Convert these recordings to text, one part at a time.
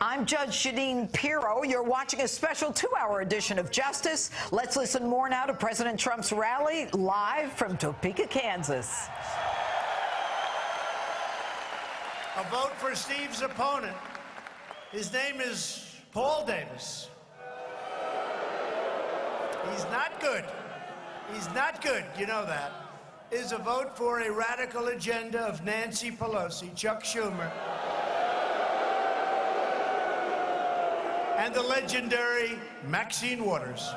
I'm Judge Jeanine Pirro. You're watching a special two hour edition of Justice. Let's listen more now to President Trump's rally live from Topeka, Kansas. A vote for Steve's opponent. His name is Paul Davis. He's not good. He's not good. You know that. Is a vote for a radical agenda of Nancy Pelosi, Chuck Schumer, and the legendary Maxine Waters.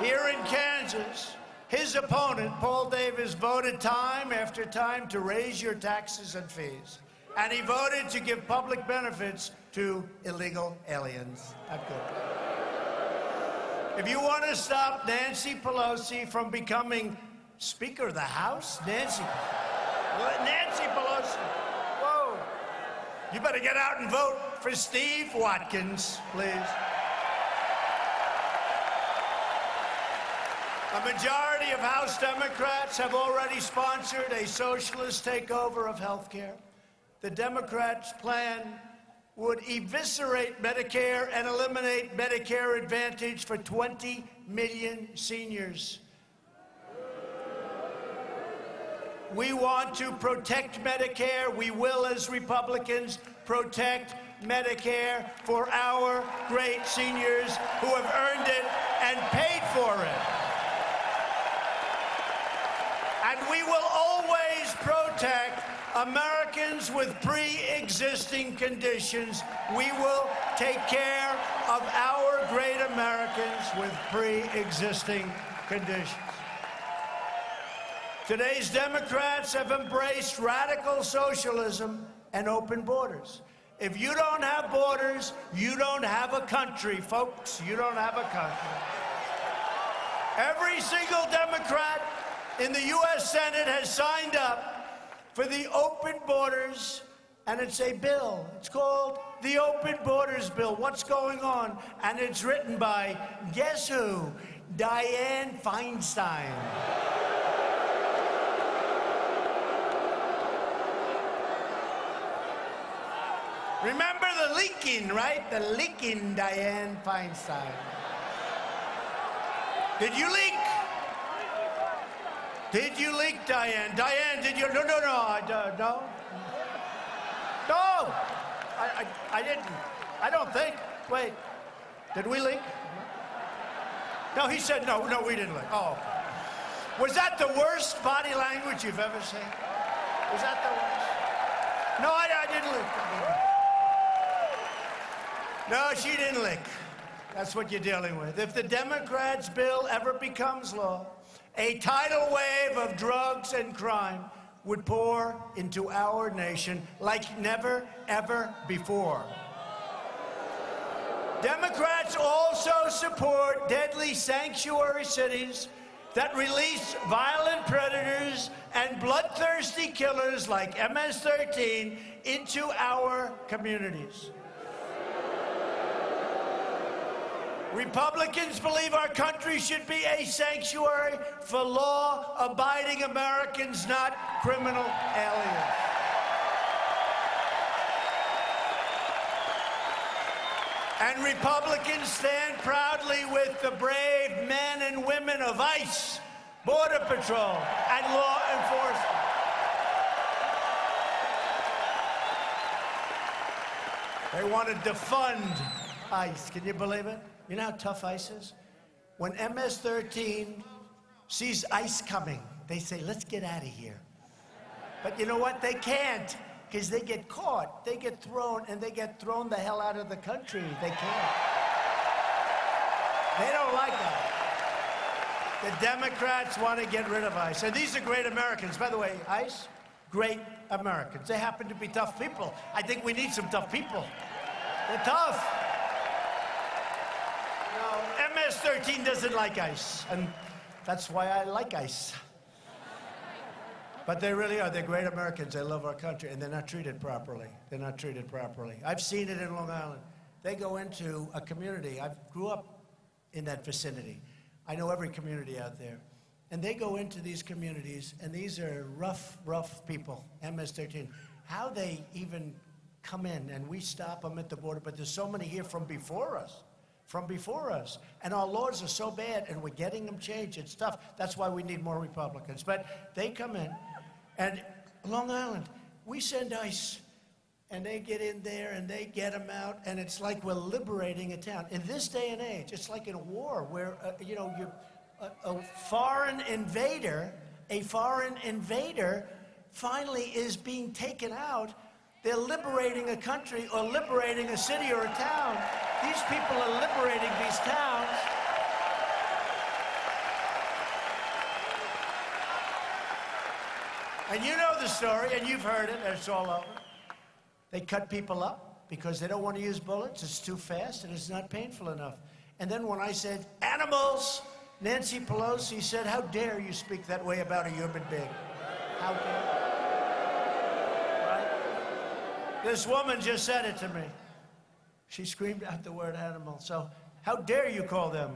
Here in Kansas, his opponent, Paul Davis, voted time after time to raise your taxes and fees. And he voted to give public benefits to illegal aliens. If you want to stop Nancy Pelosi from becoming Speaker of the House, Nancy, Nancy Pelosi. You better get out and vote for Steve Watkins, please. A majority of House Democrats have already sponsored a socialist takeover of health care. The Democrats' plan would eviscerate Medicare and eliminate Medicare Advantage for 20 million seniors. We want to protect Medicare. We will, as Republicans, protect Medicare for our great seniors who have earned it and paid for it. And we will always protect Americans with pre-existing conditions. We will take care of our great Americans with pre-existing conditions. Today's Democrats have embraced radical socialism and open borders. If you don't have borders, you don't have a country, folks. You don't have a country. Every single Democrat in the U.S. Senate has signed up for the open borders, and it's a bill. It's called the Open Borders Bill. What's going on? And it's written by, guess who? Dianne Feinstein. Remember the leaking, right? The leaking Dianne Feinstein. Did you leak? Did you leak, Dianne? Dianne, did you? No, no, no, I, uh, no. No! I, I, I didn't. I don't think. Wait, did we leak? No, he said no, no, we didn't leak. Oh. Was that the worst body language you've ever seen? Was that the worst? No, I, I didn't leak. No, she didn't lick. That's what you're dealing with. If the Democrats' bill ever becomes law, a tidal wave of drugs and crime would pour into our nation like never, ever before. Democrats also support deadly sanctuary cities that release violent predators and bloodthirsty killers like MS 13 into our communities. Republicans believe our country should be a sanctuary for law abiding Americans, not criminal aliens. And Republicans stand proudly with the brave men and women of ICE, Border Patrol, and law enforcement. They want to defund ICE. Can you believe it? You know how tough ICE is? When MS 13 sees ICE coming, they say, let's get out of here. But you know what? They can't because they get caught, they get thrown, and they get thrown the hell out of the country. They can't. They don't like that. The Democrats want to get rid of ICE. And these are great Americans. By the way, ICE, great Americans. They happen to be tough people. I think we need some tough people. They're tough. MS-13 doesn't like ice, and that's why I like ice. But they really are. They're great Americans. They love our country, and they're not treated properly. They're not treated properly. I've seen it in Long Island. They go into a community. I grew up in that vicinity. I know every community out there. And they go into these communities, and these are rough, rough people, MS-13. how they even come in and we stop them at the border, but there's so many here from before us, from before us. And our laws are so bad and we're getting them changed. It's tough. That's why we need more Republicans. But they come in and Long Island, we send ICE and they get in there and they get them out and it's like we're liberating a town. In this day and age, it's like in a war where, uh, you know, you a, a foreign invader, a foreign invader finally is being taken out they're liberating a country or liberating a city or a town. These people are liberating these towns. And you know the story, and you've heard it, and it's all over. They cut people up because they don't want to use bullets. It's too fast and it's not painful enough. And then when I said, animals, Nancy Pelosi said, How dare you speak that way about a human being? How dare this woman just said it to me. She screamed out the word animal. So, how dare you call them?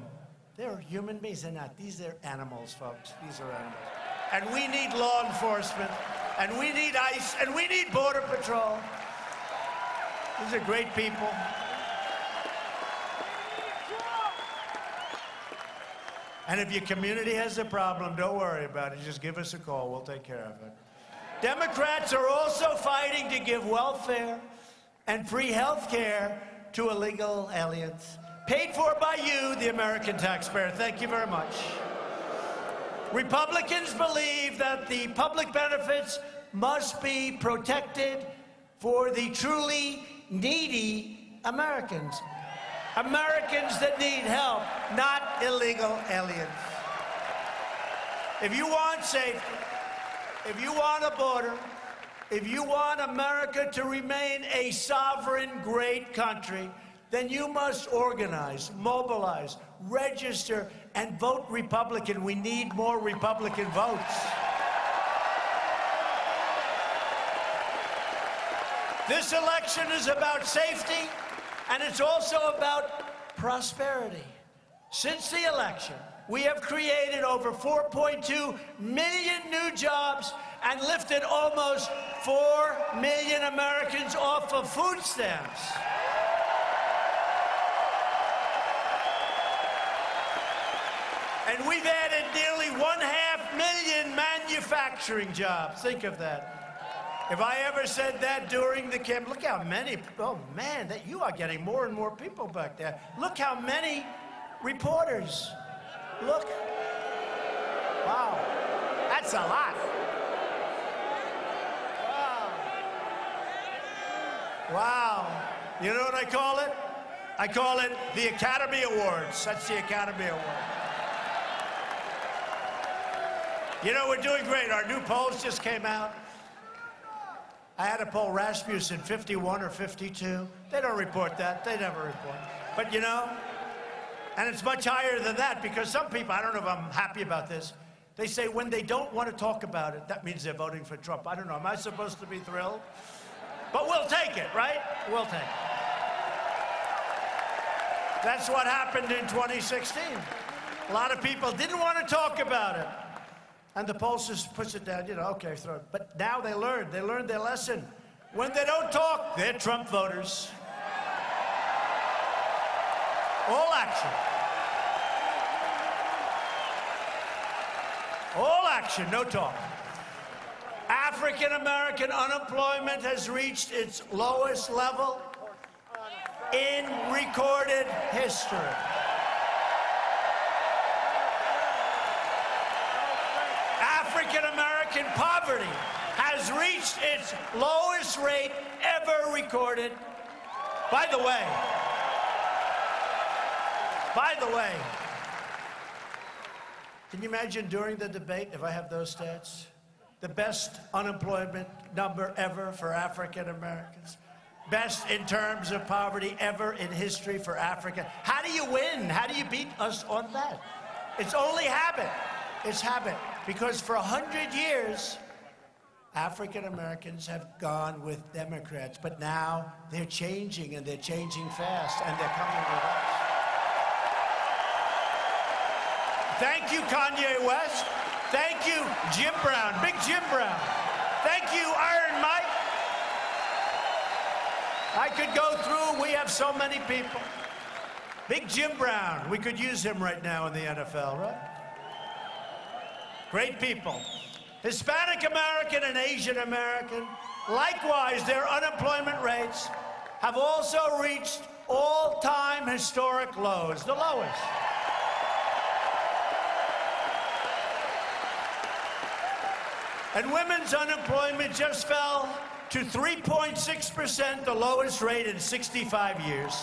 They're human beings. They're not. These are animals, folks. These are animals. And we need law enforcement, and we need ICE, and we need Border Patrol. These are great people. And if your community has a problem, don't worry about it. Just give us a call. We'll take care of it. Democrats are also fighting to give welfare and free health care to illegal aliens, paid for by you, the American taxpayer. Thank you very much. Republicans believe that the public benefits must be protected for the truly needy Americans. Americans that need help, not illegal aliens. If you want safety, if you want a border, if you want America to remain a sovereign, great country, then you must organize, mobilize, register, and vote Republican. We need more Republican votes. This election is about safety, and it's also about prosperity. Since the election, we have created over 4.2 million new jobs and lifted almost 4 million Americans off of food stamps. And we've added nearly one half million manufacturing jobs. Think of that. If I ever said that during the camp, look how many, oh man, that you are getting more and more people back there. Look how many reporters Look. Wow. That's a lot. Wow. Wow. You know what I call it? I call it the Academy Awards. That's the Academy Award. You know, we're doing great. Our new polls just came out. I had to poll Rasmussen 51 or 52. They don't report that. They never report. But you know, and it's much higher than that because some people, I don't know if I'm happy about this, they say when they don't want to talk about it, that means they're voting for Trump. I don't know. Am I supposed to be thrilled? But we'll take it, right? We'll take it. That's what happened in 2016. A lot of people didn't want to talk about it. And the poll just puts it down, you know, okay, throw it. But now they learned. They learned their lesson. When they don't talk, they're Trump voters. All action. All action, no talk. African American unemployment has reached its lowest level in recorded history. African American poverty has reached its lowest rate ever recorded. By the way, by the way, can you imagine during the debate, if I have those stats, the best unemployment number ever for African Americans? Best in terms of poverty ever in history for Africa. How do you win? How do you beat us on that? It's only habit. It's habit. Because for a hundred years, African Americans have gone with Democrats, but now they're changing and they're changing fast and they're coming with us. Thank you, Kanye West. Thank you, Jim Brown, Big Jim Brown. Thank you, Iron Mike. I could go through. We have so many people. Big Jim Brown. We could use him right now in the NFL, right? Great people. Hispanic American and Asian American. Likewise, their unemployment rates have also reached all-time historic lows, the lowest. And women's unemployment just fell to 3.6%, the lowest rate in 65 years.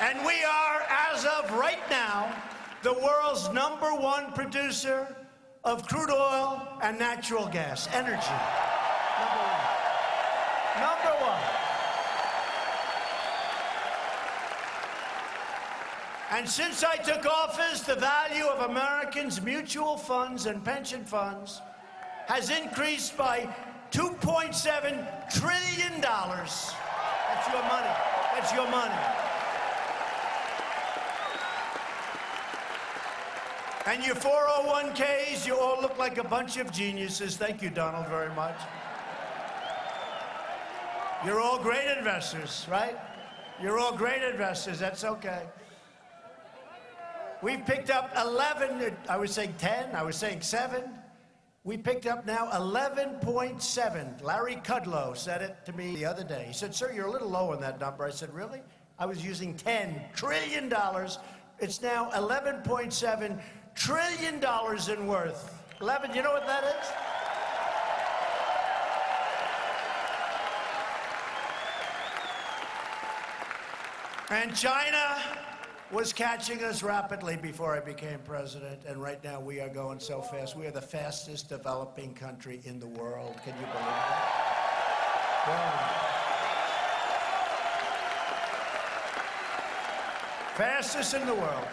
And we are, as of right now, the world's number one producer of crude oil and natural gas, energy. Number one. Number one. And since I took office, the value of Americans' mutual funds and pension funds has increased by $2.7 trillion. That's your money. That's your money. And your 401ks, you all look like a bunch of geniuses. Thank you, Donald, very much. You're all great investors, right? You're all great investors. That's okay. We've picked up 11, I was saying 10, I was saying 7. We picked up now 11.7. Larry Kudlow said it to me the other day. He said, Sir, you're a little low on that number. I said, Really? I was using $10 trillion. It's now 11.7 trillion dollars in worth. 11, you know what that is? And China was catching us rapidly before I became president, and right now we are going so fast. We are the fastest developing country in the world. Can you believe that? Fastest in the world.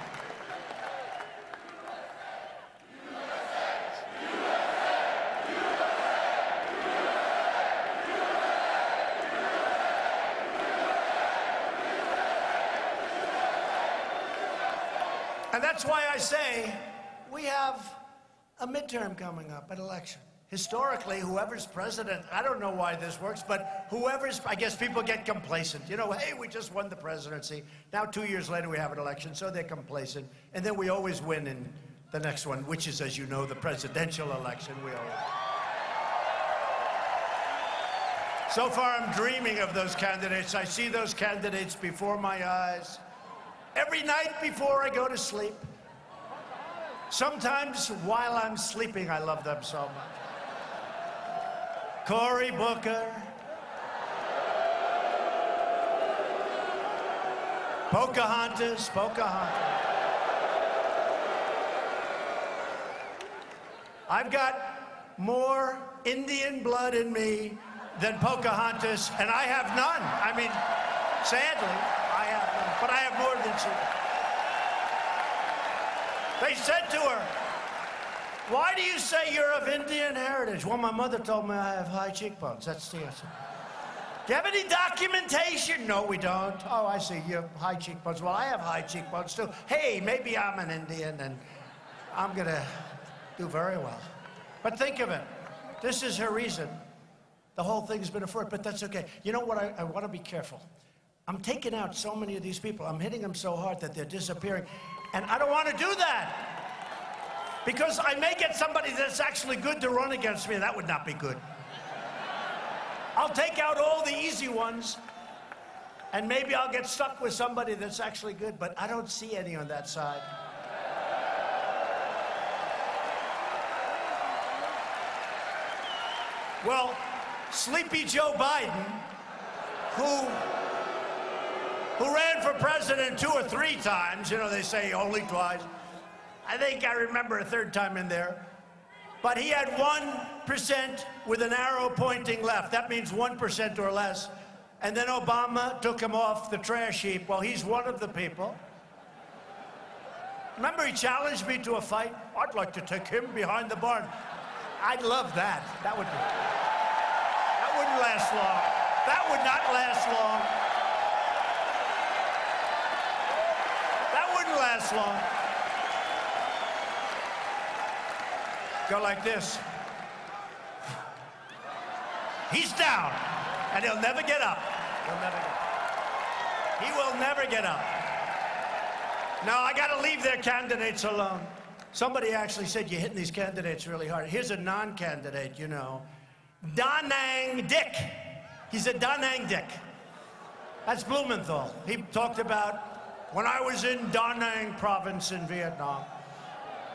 That's why I say we have a midterm coming up, an election. Historically, whoever's president, I don't know why this works, but whoever's, I guess people get complacent. You know, hey, we just won the presidency. Now, two years later, we have an election, so they're complacent. And then we always win in the next one, which is, as you know, the presidential election. We always. So far, I'm dreaming of those candidates. I see those candidates before my eyes every night before I go to sleep. Sometimes while I'm sleeping, I love them so much. Cory Booker. Pocahontas, Pocahontas. I've got more Indian blood in me than Pocahontas, and I have none. I mean, sadly They said to her, Why do you say you're of Indian heritage? Well, my mother told me I have high cheekbones. That's the answer. Do you have any documentation? No, we don't. Oh, I see. You have high cheekbones. Well, I have high cheekbones too. Hey, maybe I'm an Indian and I'm going to do very well. But think of it. This is her reason. The whole thing's been a fraud, but that's okay. You know what? I, I want to be careful. I'm taking out so many of these people. I'm hitting them so hard that they're disappearing. And I don't want to do that. Because I may get somebody that's actually good to run against me. And that would not be good. I'll take out all the easy ones, and maybe I'll get stuck with somebody that's actually good, but I don't see any on that side. Well, Sleepy Joe Biden, who who ran for president two or three times. You know, they say only twice. I think I remember a third time in there. But he had 1% with an arrow pointing left. That means 1% or less. And then Obama took him off the trash heap. Well, he's one of the people. Remember, he challenged me to a fight? I'd like to take him behind the barn. I'd love that. That would be. That wouldn't last long. That would not last long. Last long. Go like this. He's down, and he'll never get up. He'll never get up. He will never get up. Now, I got to leave their candidates alone. Somebody actually said you're hitting these candidates really hard. Here's a non candidate, you know. Da Nang Dick. He's a Da Nang Dick. That's Blumenthal. He talked about when I was in Da Nang province in Vietnam.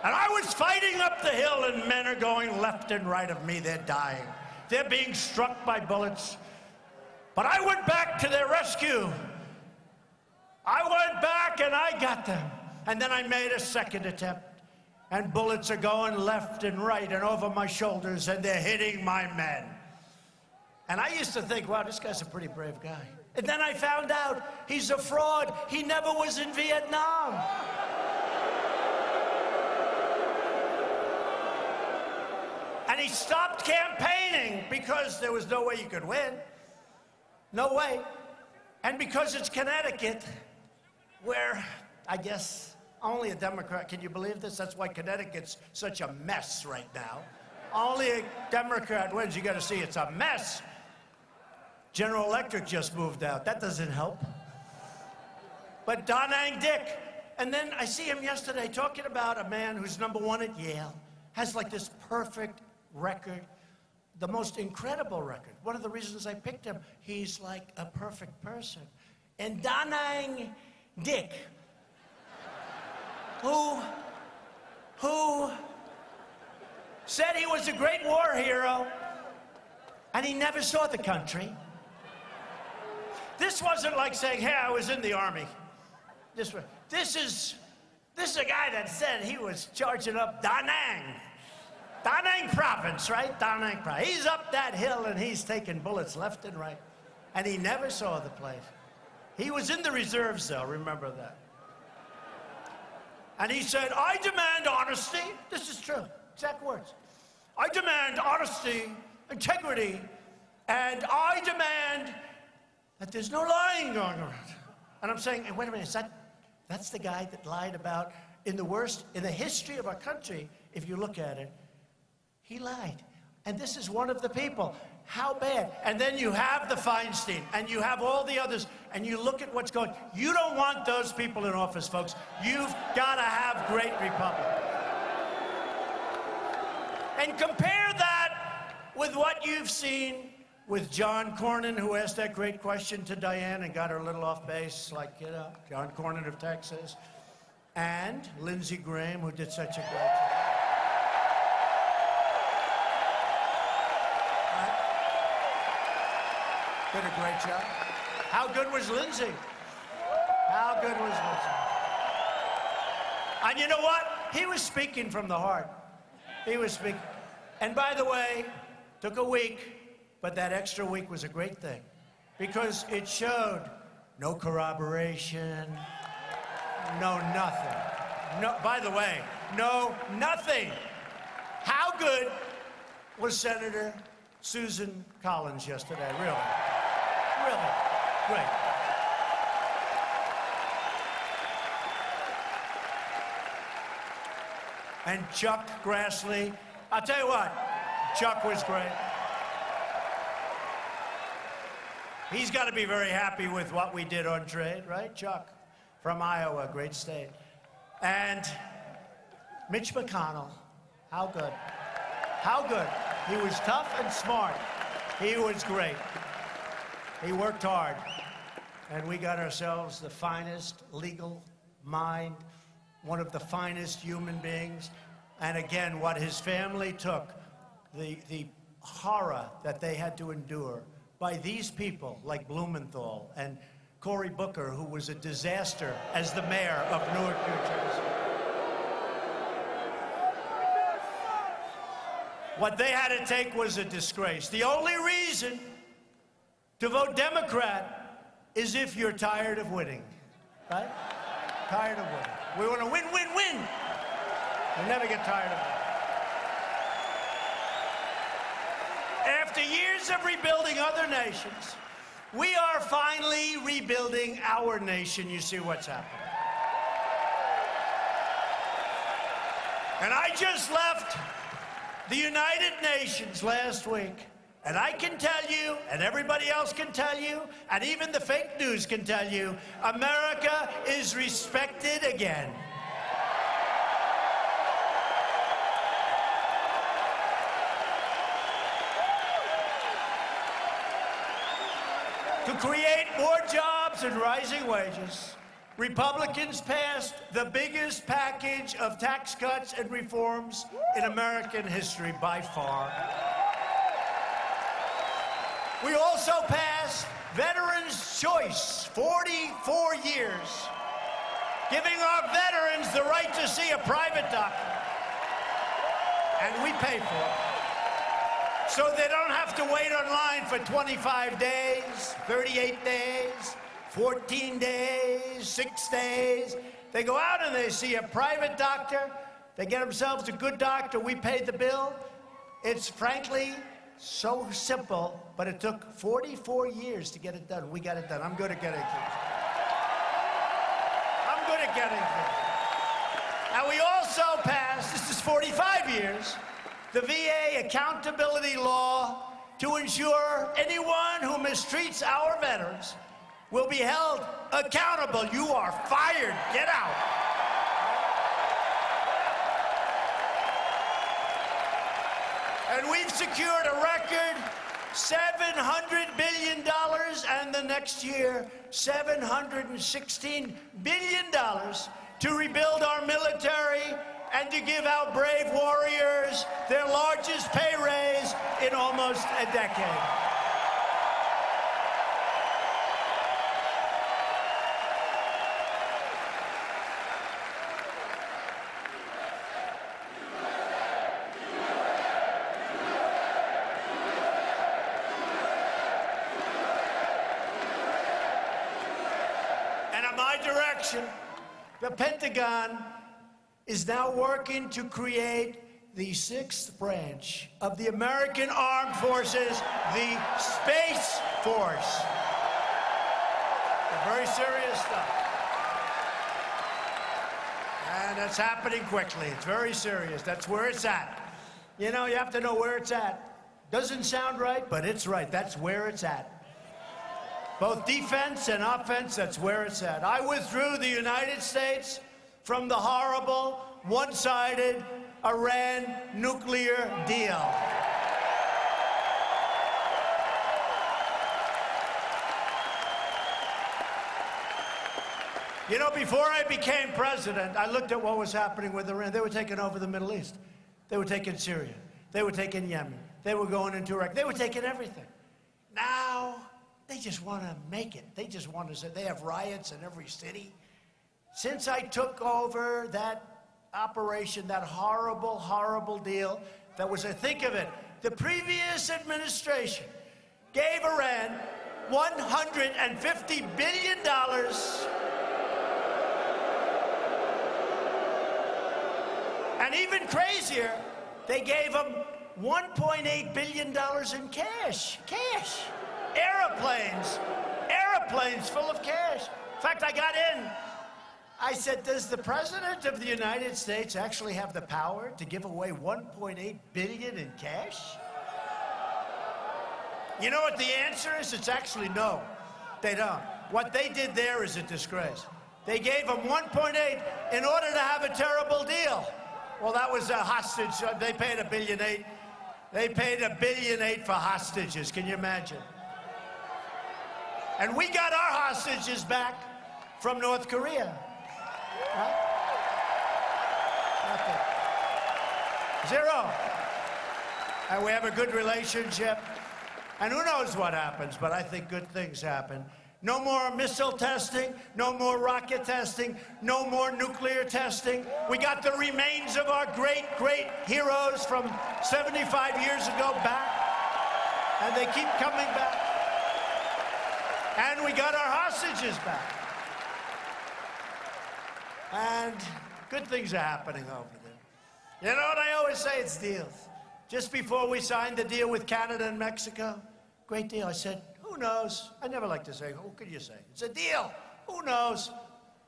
And I was fighting up the hill, and men are going left and right of me. They're dying. They're being struck by bullets. But I went back to their rescue. I went back and I got them. And then I made a second attempt. And bullets are going left and right and over my shoulders, and they're hitting my men. And I used to think, wow, this guy's a pretty brave guy. And then I found out he's a fraud. He never was in Vietnam. And he stopped campaigning because there was no way you could win. No way. And because it's Connecticut, where I guess only a Democrat, can you believe this? That's why Connecticut's such a mess right now. Only a Democrat wins. You got to see it's a mess. General Electric just moved out. That doesn't help. But Da Nang Dick. And then I see him yesterday talking about a man who's number one at Yale, has like this perfect record, the most incredible record. One of the reasons I picked him, he's like a perfect person. And Da Nang Dick, who, who said he was a great war hero, and he never saw the country. This wasn't like saying, hey, I was in the army. This, this is this is a guy that said he was charging up Da Nang. Da Nang province, right? Da Nang province. He's up that hill and he's taking bullets left and right. And he never saw the place. He was in the reserves, though, remember that. And he said, I demand honesty. This is true, exact words. I demand honesty, integrity, and I demand that there's no lying going around. And I'm saying, hey, wait a minute, is that, that's the guy that lied about in the worst, in the history of our country, if you look at it, he lied. And this is one of the people. How bad? And then you have the Feinstein, and you have all the others, and you look at what's going. You don't want those people in office, folks. You've got to have great republic. And compare that with what you've seen with John Cornyn, who asked that great question to Dianne and got her a little off base, like, you know, John Cornyn of Texas, and Lindsey Graham, who did such a great job. Did a great job. How good was Lindsey? How good was Lindsey? And you know what? He was speaking from the heart. He was speaking. And by the way, took a week, but that extra week was a great thing because it showed no corroboration, no nothing. No, by the way, no nothing. How good was Senator Susan Collins yesterday? Really? Really? Great. And Chuck Grassley, I'll tell you what, Chuck was great. He's got to be very happy with what we did on trade, right, Chuck? From Iowa, great state. And Mitch McConnell, how good? How good? He was tough and smart. He was great. He worked hard. And we got ourselves the finest legal mind, one of the finest human beings. And again, what his family took, the, the horror that they had to endure by these people like Blumenthal and Cory Booker, who was a disaster as the mayor of Newark, New Jersey. What they had to take was a disgrace. The only reason to vote Democrat is if you're tired of winning, right? Tired of winning. We want to win, win, win. We never get tired of it. After years of rebuilding other nations, we are finally rebuilding our nation. You see what's happening. And I just left the United Nations last week, And I can tell you, and everybody else can tell you, and even the fake news can tell you, America is respected again. Create more jobs and rising wages, Republicans passed the biggest package of tax cuts and reforms in American history by far. We also passed Veterans Choice, 44 years, giving our veterans the right to see a private doctor. And we pay for it. So they don't have to wait online for 25 days, 38 days, 14 days, six days. They go out and they see a private doctor. They get themselves a good doctor. We pay the bill. It's frankly so simple, but it took 44 years to get it done. We got it done. I'm good at getting things. I'm good at getting things. And we also passed, this is 45 years, the VA accountability law to ensure anyone who mistreats our veterans will be held accountable. You are fired. Get out. And we've secured a record $700 billion, and the next year, $716 billion to rebuild our military and to give our brave warriors their largest pay raise in almost a decade. And at my direction, the Pentagon is now working to create the sixth branch of the American Armed Forces, the Space Force. Very serious stuff. And it's happening quickly. It's very serious. That's where it's at. You know, you have to know where it's at. Doesn't sound right, but it's right. That's where it's at. Both defense and offense, that's where it's at. I withdrew the United States from the horrible, one sided Iran nuclear deal. You know, before I became president, I looked at what was happening with Iran. They were taking over the Middle East. They were taking Syria. They were taking Yemen. They were going into Iraq. They were taking everything. Now, they just want to make it. They just want to say they have riots in every city. Since I took over that operation, that horrible, horrible deal, that was a think of it. The previous administration gave Iran $150 billion. And even crazier, they gave them $1.8 billion in cash. Cash airplanes, airplanes full of cash. In fact, I got in. I said, does the President of the United States actually have the power to give away 1.8 billion in cash? You know what the answer is? It's actually no. They don't. What they did there is a disgrace. They gave them 1.8 in order to have a terrible deal. Well, that was a hostage. Uh, they paid a billion eight. They paid a billion eight for hostages. Can you imagine? And we got our hostages back from North Korea. Right? Zero. And we have a good relationship. And who knows what happens, but I think good things happen. No more missile testing, no more rocket testing, no more nuclear testing. We got the remains of our great, great heroes from 75 years ago back, and they keep coming back. And we got our hostages back. And good things are happening over there. You know what I always say? It's deals. Just before we signed the deal with Canada and Mexico, great deal. I said, who knows? I never like to say, who could you say? It's a deal. Who knows?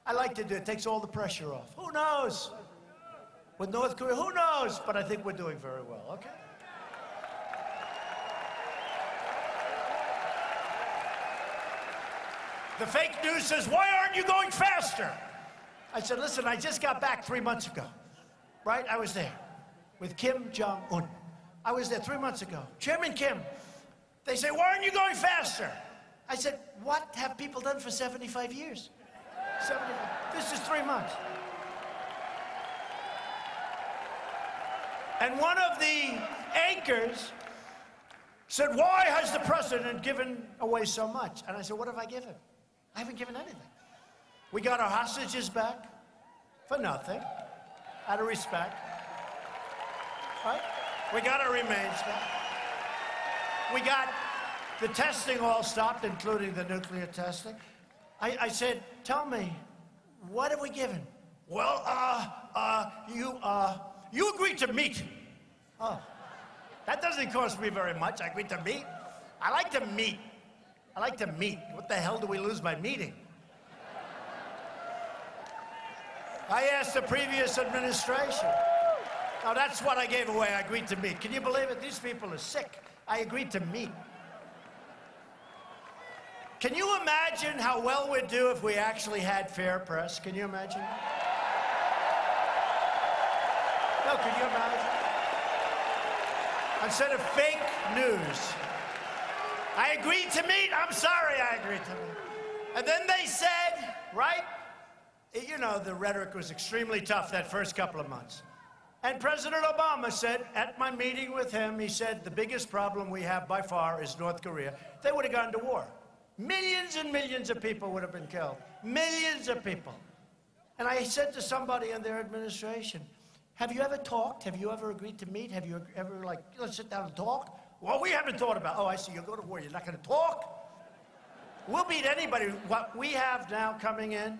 I like to do it. it takes all the pressure off. Who knows? With North Korea, who knows? But I think we're doing very well, okay? The fake news says, why aren't you going faster? I said, Listen, I just got back three months ago, right? I was there with Kim Jong un. I was there three months ago. Chairman Kim, they say, Why aren't you going faster? I said, What have people done for 75 years? 75. This is three months. And one of the anchors said, Why has the president given away so much? And I said, What have I given? I haven't given anything. We got our hostages back for nothing, out of respect. Right? We got our remains back. We got the testing all stopped, including the nuclear testing. I, I said, Tell me, what have we given? Well, uh, uh, you, uh, you agreed to meet. Oh, that doesn't cost me very much. I agreed to meet. I like to meet. I like to meet. What the hell do we lose by meeting? I asked the previous administration. Now, that's what I gave away. I agreed to meet. Can you believe it? These people are sick. I agreed to meet. Can you imagine how well we'd do if we actually had fair press? Can you imagine? No, can you imagine? Instead of fake news. I agreed to meet. I'm sorry I agreed to meet. And then they said, right? You know, the rhetoric was extremely tough that first couple of months. And President Obama said at my meeting with him, he said, the biggest problem we have by far is North Korea. They would have gone to war. Millions and millions of people would have been killed. Millions of people. And I said to somebody in their administration, have you ever talked? Have you ever agreed to meet? Have you ever, like, let's sit down and talk? Well, we haven't thought about, oh, I see, you'll go to war, you're not going to talk? We'll beat anybody. What we have now coming in,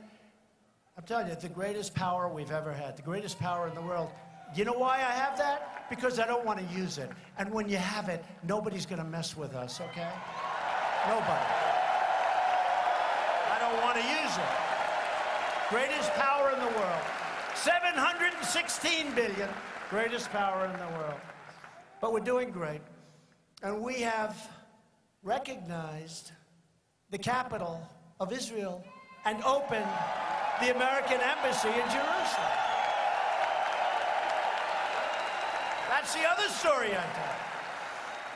I'm telling you, the greatest power we've ever had, the greatest power in the world. You know why I have that? Because I don't want to use it. And when you have it, nobody's going to mess with us, okay? Nobody. I don't want to use it. Greatest power in the world. 716 billion, greatest power in the world. But we're doing great. And we have recognized the capital of Israel and opened the American embassy in Jerusalem. That's the other story I tell.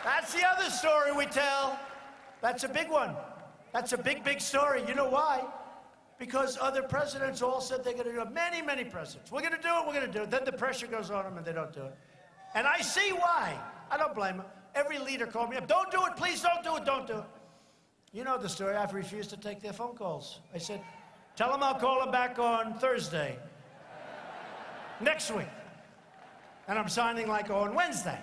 That's the other story we tell. That's a big one. That's a big, big story. You know why? because other presidents all said they're going to do it. Many, many presidents. We're going to do it, we're going to do it. Then the pressure goes on them and they don't do it. And I see why. I don't blame them. Every leader called me up. Don't do it, please don't do it, don't do it. You know the story. I've refused to take their phone calls. I said, tell them I'll call them back on Thursday. Next week. And I'm signing like on Wednesday.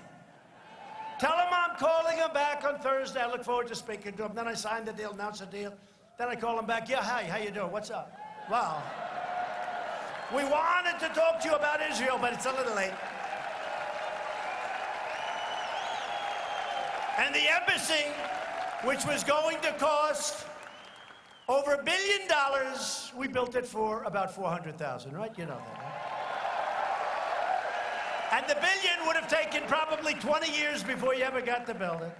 Tell them I'm calling them back on Thursday. I look forward to speaking to them. Then I sign the deal, announce the deal. Then I call them back. Yeah, hi, how you doing? What's up? Wow. We wanted to talk to you about Israel, but it's a little late. And the embassy, which was going to cost over a billion dollars, we built it for about 400,000, right? You know that, right? And the billion would have taken probably 20 years before you ever got to build it.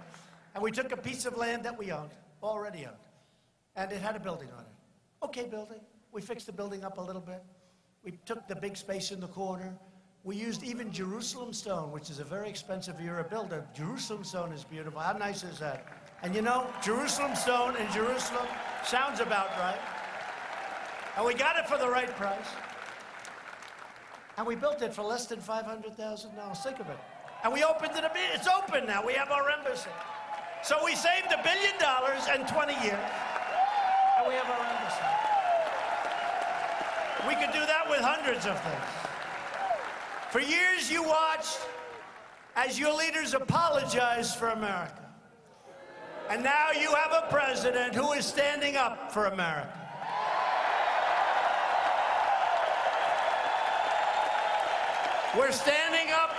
And we took a piece of land that we owned, already owned and it had a building on it. Okay, building. We fixed the building up a little bit. We took the big space in the corner. We used even Jerusalem stone, which is a very expensive era builder. Jerusalem stone is beautiful. How nice is that? And you know, Jerusalem stone in Jerusalem sounds about right. And we got it for the right price. And we built it for less than $500,000. Think of it. And we opened it. It's open now. We have our embassy. So we saved a billion dollars and 20 years And we have our embassy. We could do that with hundreds of things. For years, you watched as your leaders apologized for America. And now you have a president who is standing up for America. We're standing up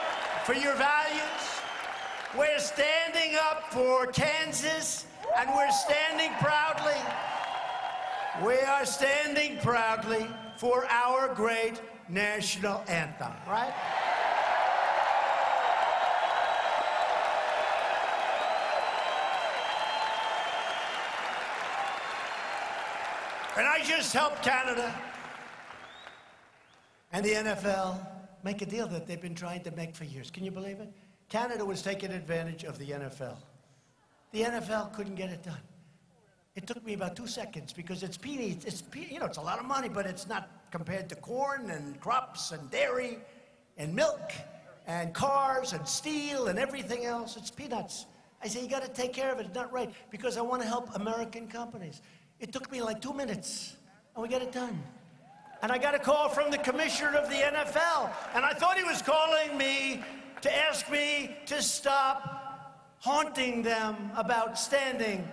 for your values. We're standing up for Kansas. And we're standing proudly we are standing proudly for our great national anthem, right? And I just helped Canada and the NFL make a deal that they've been trying to make for years. Can you believe it? Canada was taking advantage of the NFL. The NFL couldn't get it done. It took me about two seconds because it's peanuts. It's you know it's a lot of money, but it's not compared to corn and crops and dairy and milk and cars and steel and everything else. It's peanuts. I say you got to take care of it. It's not right because I want to help American companies. It took me like two minutes, and we got it done. And I got a call from the commissioner of the NFL, and I thought he was calling me to ask me to stop haunting them about standing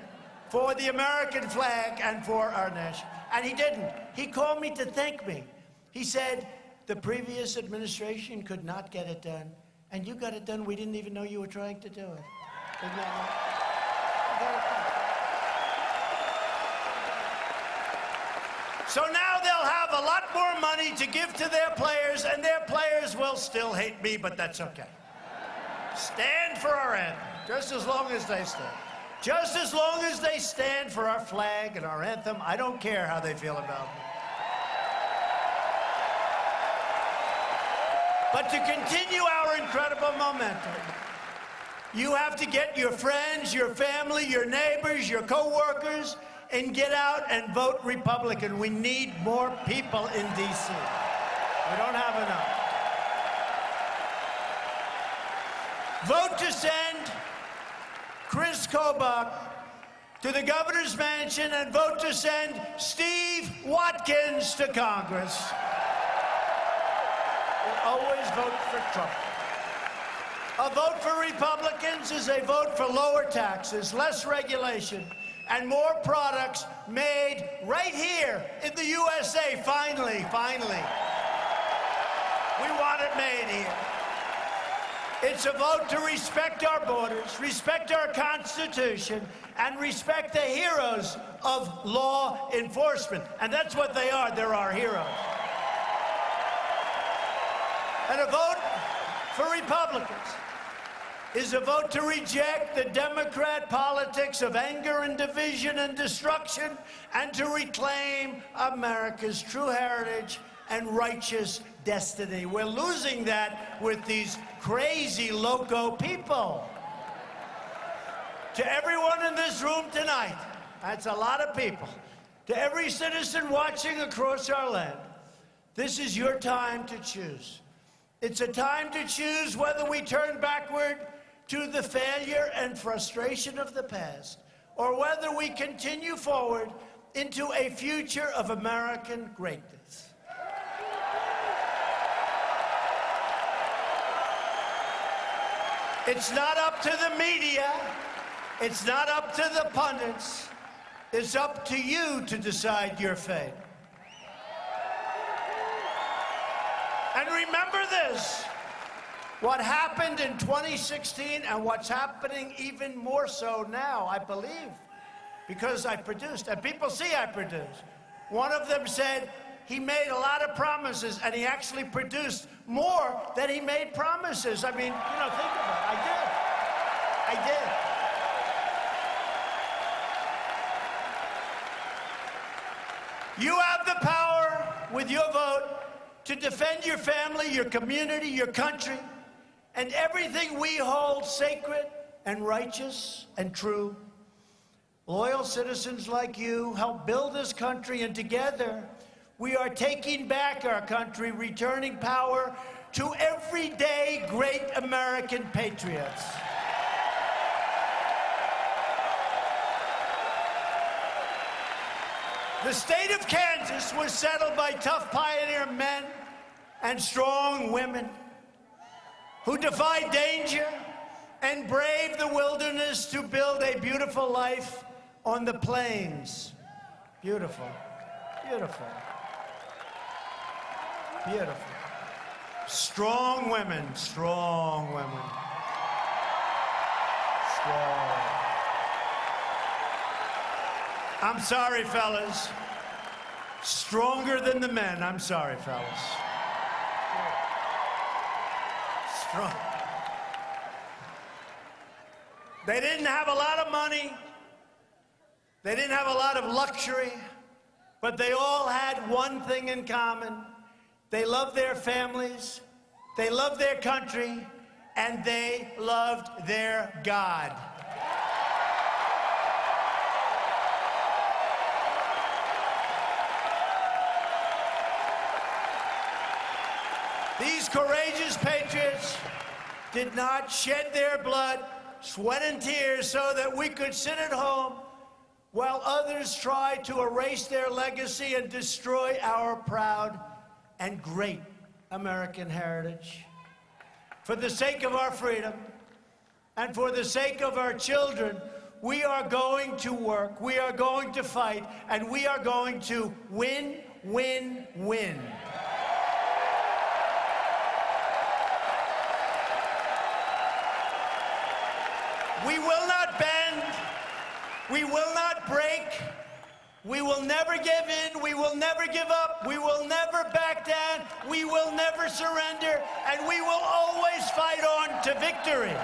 for the American flag and for our nation. And he didn't. He called me to thank me. He said, the previous administration could not get it done, and you got it done. We didn't even know you were trying to do it. So now they'll have a lot more money to give to their players, and their players will still hate me, but that's okay. Stand for our anthem, just as long as they stand. Just as long as they stand for our flag and our anthem, I don't care how they feel about me. But to continue our incredible momentum, you have to get your friends, your family, your neighbors, your co-workers, and get out and vote Republican. We need more people in D.C. We don't have enough. Vote to send Chris Kobach to the governor's mansion and vote to send Steve Watkins to Congress. We'll always vote for Trump. A vote for Republicans is a vote for lower taxes, less regulation, and more products made right here in the USA. Finally, finally. We want it made here. It's a vote to respect our borders, respect our Constitution, and respect the heroes of law enforcement. And that's what they are. They're our heroes. And a vote for Republicans is a vote to reject the Democrat politics of anger and division and destruction and to reclaim America's true heritage and righteous destiny. We're losing that with these crazy loco people. To everyone in this room tonight, that's a lot of people, to every citizen watching across our land, this is your time to choose. It's a time to choose whether we turn backward to the failure and frustration of the past, or whether we continue forward into a future of American greatness. It's not up to the media. It's not up to the pundits. It's up to you to decide your fate. And remember this what happened in 2016 and what's happening even more so now, I believe, because I produced, and people see I produced. One of them said he made a lot of promises and he actually produced more than he made promises. I mean, you know, think about it. I did. I did. You have the power with your vote to defend your family, your community, your country and everything we hold sacred and righteous and true. Loyal citizens like you help build this country, and together we are taking back our country, returning power to everyday great American patriots. The state of Kansas was settled by tough pioneer men and strong women who defied danger and braved the wilderness to build a beautiful life on the plains. Beautiful, beautiful, beautiful. Strong women, strong women. Strong. I'm sorry, fellas. Stronger than the men. I'm sorry, fellas. They didn't have a lot of money. They didn't have a lot of luxury, but they all had one thing in common. They loved their families, they loved their country, and they loved their God. These courageous patriots did not shed their blood, sweat, and tears so that we could sit at home while others tried to erase their legacy and destroy our proud and great American heritage. For the sake of our freedom and for the sake of our children, we are going to work, we are going to fight, and we are going to win, win, win. We will not bend. We will not break. We will never give in. We will never give up. We will never back down. We will never surrender. And we will always fight on to victory.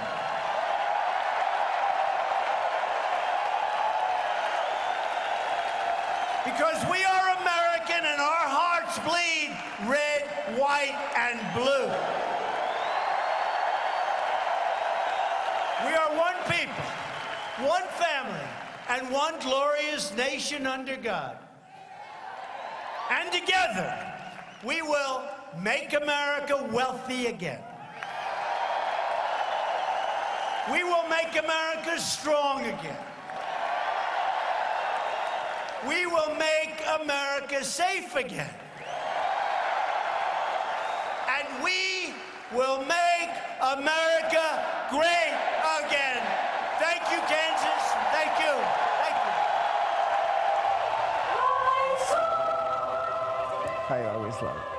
Because we are American and our hearts bleed red, white, and blue. We are one people, one family, and one glorious nation under God. And together, we will make America wealthy again. We will make America strong again. We will make America safe again. And we will make America great again. Thank you, Kansas. Thank you. Thank you. I always love it.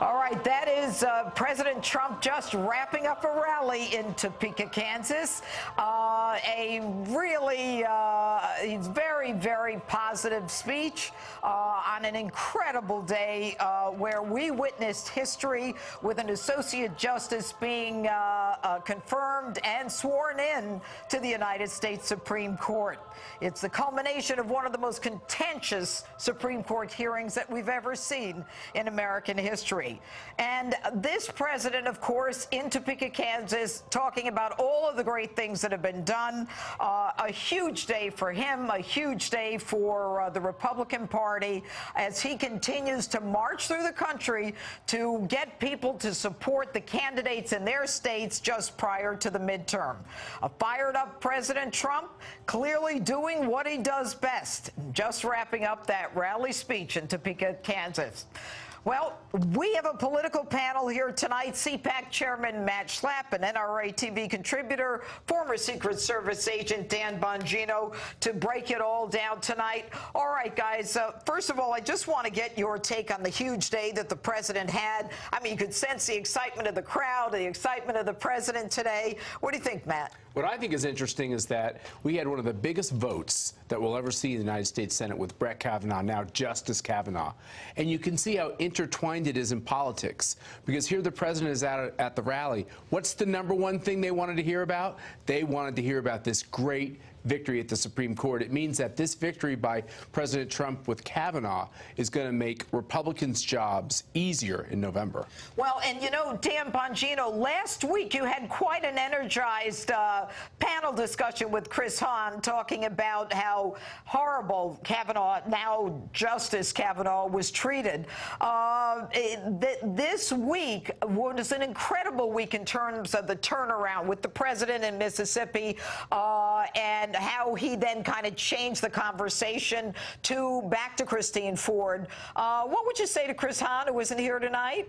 All right, that is uh, President Trump just wrapping up a rally in Topeka, Kansas. Uh, a really uh, very, very positive speech uh, on an incredible day uh, where we witnessed history with an Associate Justice being uh, confirmed and sworn in to the United States Supreme Court. It's the culmination of one of the most contentious Supreme Court hearings that we've ever seen in American history. And this president, of course, in Topeka, Kansas, talking about all of the great things that have been done. Uh, a huge day for him, a huge day for uh, the Republican Party as he continues to march through the country to get people to support the candidates in their states just prior to the midterm. A fired up President Trump clearly doing what he does best, just wrapping up that rally speech in Topeka, Kansas. Well, we have a political panel here tonight. CPAC Chairman Matt Schlapp, an NRA TV contributor, former Secret Service agent Dan Bongino, to break it all down tonight. All right, guys, uh, first of all, I just want to get your take on the huge day that the president had. I mean, you could sense the excitement of the crowd, the excitement of the president today. What do you think, Matt? What I think is interesting is that we had one of the biggest votes that we'll ever see in the United States Senate with Brett Kavanaugh, now Justice Kavanaugh. And you can see how intertwined it is in politics. Because here the president is at, at the rally. What's the number one thing they wanted to hear about? They wanted to hear about this great victory at the Supreme Court. It means that this victory by President Trump with Kavanaugh is going to make Republicans' jobs easier in November. Well, and you know, Dan Bongino, last week you had quite an energized uh, panel discussion with Chris Hahn talking about how horrible Kavanaugh, now Justice Kavanaugh, was treated. Uh, th this week was an incredible week in terms of the turnaround with the president in Mississippi uh, and and how he then kind of changed the conversation to back to Christine Ford. Uh, what would you say to Chris Hahn, who isn't here tonight?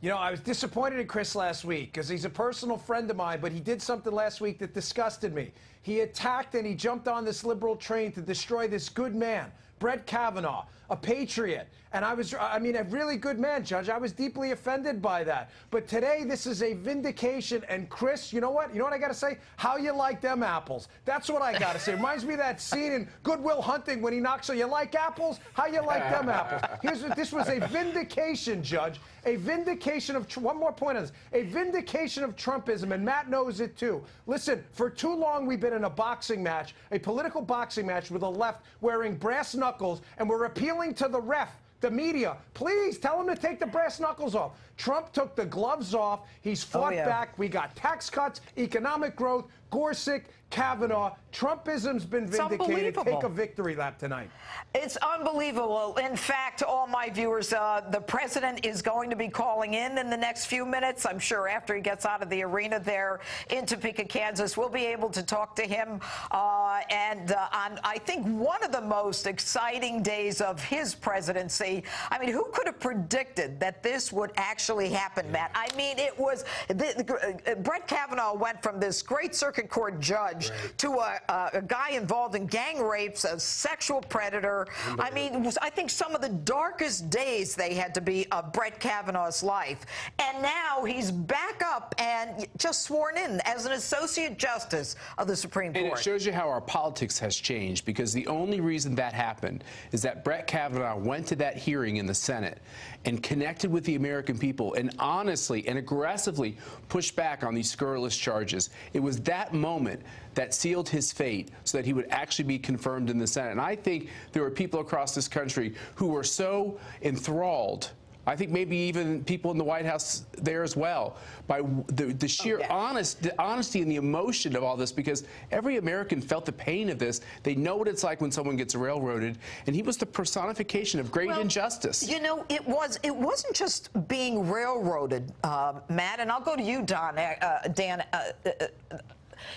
You know, I was disappointed in Chris last week because he's a personal friend of mine, but he did something last week that disgusted me. He attacked and he jumped on this liberal train to destroy this good man, Brett Kavanaugh, a patriot. And I was, I mean, a really good man, Judge. I was deeply offended by that. But today, this is a vindication. And Chris, you know what? You know what I got to say? How you like them apples? That's what I got to say. Reminds me of that scene in Good Will Hunting when he knocks, so you like apples? How you like them apples? Here's this was a vindication, Judge. A vindication of, one more point on this, a vindication of Trumpism, and Matt knows it too. Listen, for too long we've been in a boxing match, a political boxing match with the left wearing brass knuckles, and we're appealing to the ref the media, please tell him to take the brass knuckles off. Trump took the gloves off. He's oh, fought oh, yeah. back. We got tax cuts, economic growth, Gorsuch, Kavanaugh. Trumpism's been vindicated. Take a victory lap tonight. It's unbelievable. In fact, all my viewers, uh, the president is going to be calling in in the next few minutes. I'm sure after he gets out of the arena there in Topeka, Kansas, we'll be able to talk to him. Uh, and uh, on, I think, one of the most exciting days of his presidency. I mean, who could have predicted that this would actually happen, Matt? I mean, it was the, the, uh, Brett Kavanaugh went from this great circuit court judge right. to a, a, guy involved in gang rapes, a sexual predator. I mean, was, I think some of the darkest days they had to be of Brett Kavanaugh's life. And now he's back up and just sworn in as an associate justice of the Supreme Court. And it shows you how our politics has changed because the only reason that happened is that Brett Kavanaugh went to that hearing in the Senate and connected with the American people and honestly and aggressively pushed back on these scurrilous charges. It was that moment that sealed his fate so that he would actually be confirmed in the Senate. And I think there were people across this country who were so enthralled I think maybe even people in the White House there as well, by the, the sheer oh, yeah. honest, the honesty and the emotion of all this, because every American felt the pain of this. They know what it's like when someone gets railroaded, and he was the personification of great well, injustice. You know, it was. It wasn't just being railroaded, uh, Matt. And I'll go to you, Don. Uh, Dan. Uh, uh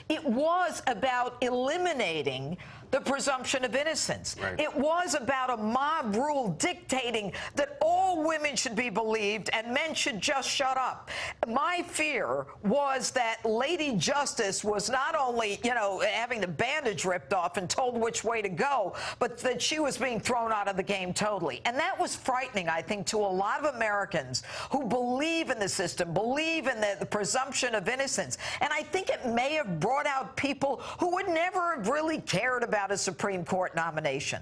it was about eliminating the presumption of innocence. Right. It was about a mob rule dictating that all women should be believed and men should just shut up. My fear was that Lady Justice was not only, you know, having the bandage ripped off and told which way to go, but that she was being thrown out of the game totally. And that was frightening, I think, to a lot of Americans who believe in the system, believe in the, the presumption of innocence. And I think it may have brought out people who would never have really cared about about a Supreme Court nomination.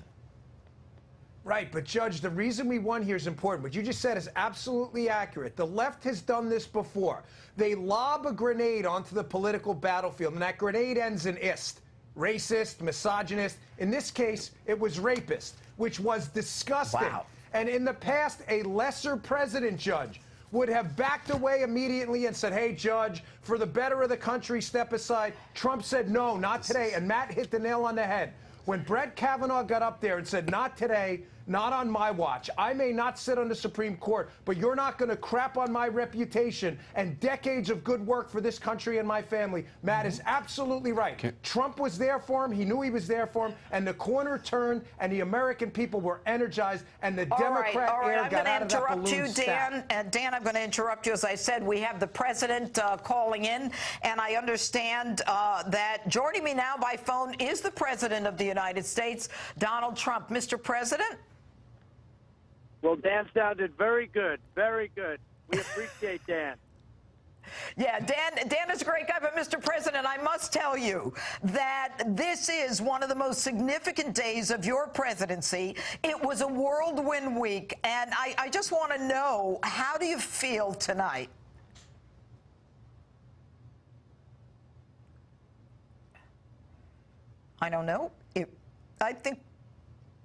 Right, but Judge, the reason we won here is important. What you just said is absolutely accurate. The left has done this before. They lob a grenade onto the political battlefield, and that grenade ends in ist. Racist, misogynist. In this case, it was rapist, which was disgusting. Wow. And in the past, a lesser president, Judge, would have backed away immediately and said, hey, Judge, for the better of the country, step aside. Trump said, no, not today. And Matt hit the nail on the head. When Brett Kavanaugh got up there and said, not today, not on my watch. I may not sit on the Supreme Court, but you're not going to crap on my reputation and decades of good work for this country and my family. Matt is absolutely right. Okay. Trump was there for him. He knew he was there for him. And the corner turned, and the American people were energized, and the all Democrat right, all right. air I'm got out of that balloon you, Dan. And Dan, I'm going to interrupt you. As I said, we have the president uh, calling in, and I understand uh, that joining me now by phone is the president of the United States, Donald Trump. Mr. President? Well, Dan sounded very good, very good. We appreciate Dan. Yeah, Dan, Dan is a great guy, but Mr. President, I must tell you that this is one of the most significant days of your presidency. It was a whirlwind week, and I, I just want to know how do you feel tonight? I don't know. It, I think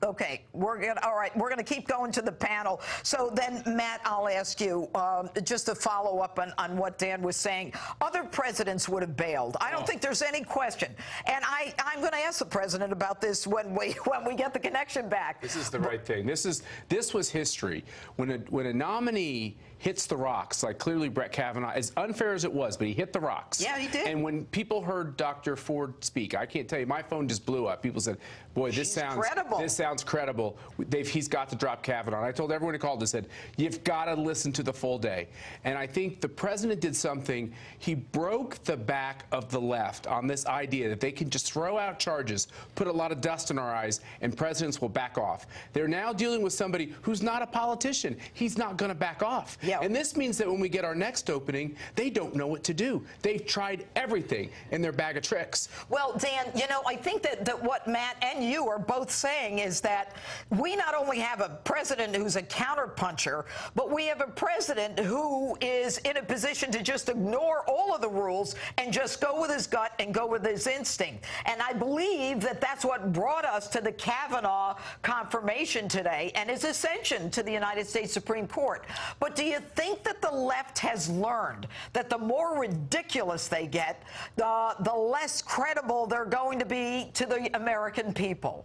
Okay, we're going all right, we're going to keep going to the panel. So then, Matt, I'll ask you um, just to follow up on, on what Dan was saying. Other presidents would have bailed. I don't oh. think there's any question. And I, I'm going to ask the president about this when we when we get the connection back. This is the right thing. This is this was history. When a when a nominee hits the rocks. Like clearly Brett Kavanaugh, as unfair as it was, but he hit the rocks. Yeah, he did. And when people heard Dr. Ford speak, I can't tell you, my phone just blew up. People said, "Boy, this She's sounds credible. this sounds credible." They've, he's got to drop Kavanaugh. And I told everyone who called and said, "You've got to listen to the full day." And I think the president did something. He broke the back of the left on this idea that they can just throw out charges, put a lot of dust in our eyes, and presidents will back off. They're now dealing with somebody who's not a politician. He's not going to back off. Yeah. And this means that when we get our next opening, they don't know what to do. They've tried everything in their bag of tricks. Well, Dan, you know, I think that, that what Matt and you are both saying is that we not only have a president who's a counterpuncher, but we have a president who is in a position to just ignore all of the rules and just go with his gut and go with his instinct. And I believe that that's what brought us to the Kavanaugh confirmation today and his ascension to the United States Supreme Court. But do you think that the left has learned that the more ridiculous they get, the, the less credible they're going to be to the American people?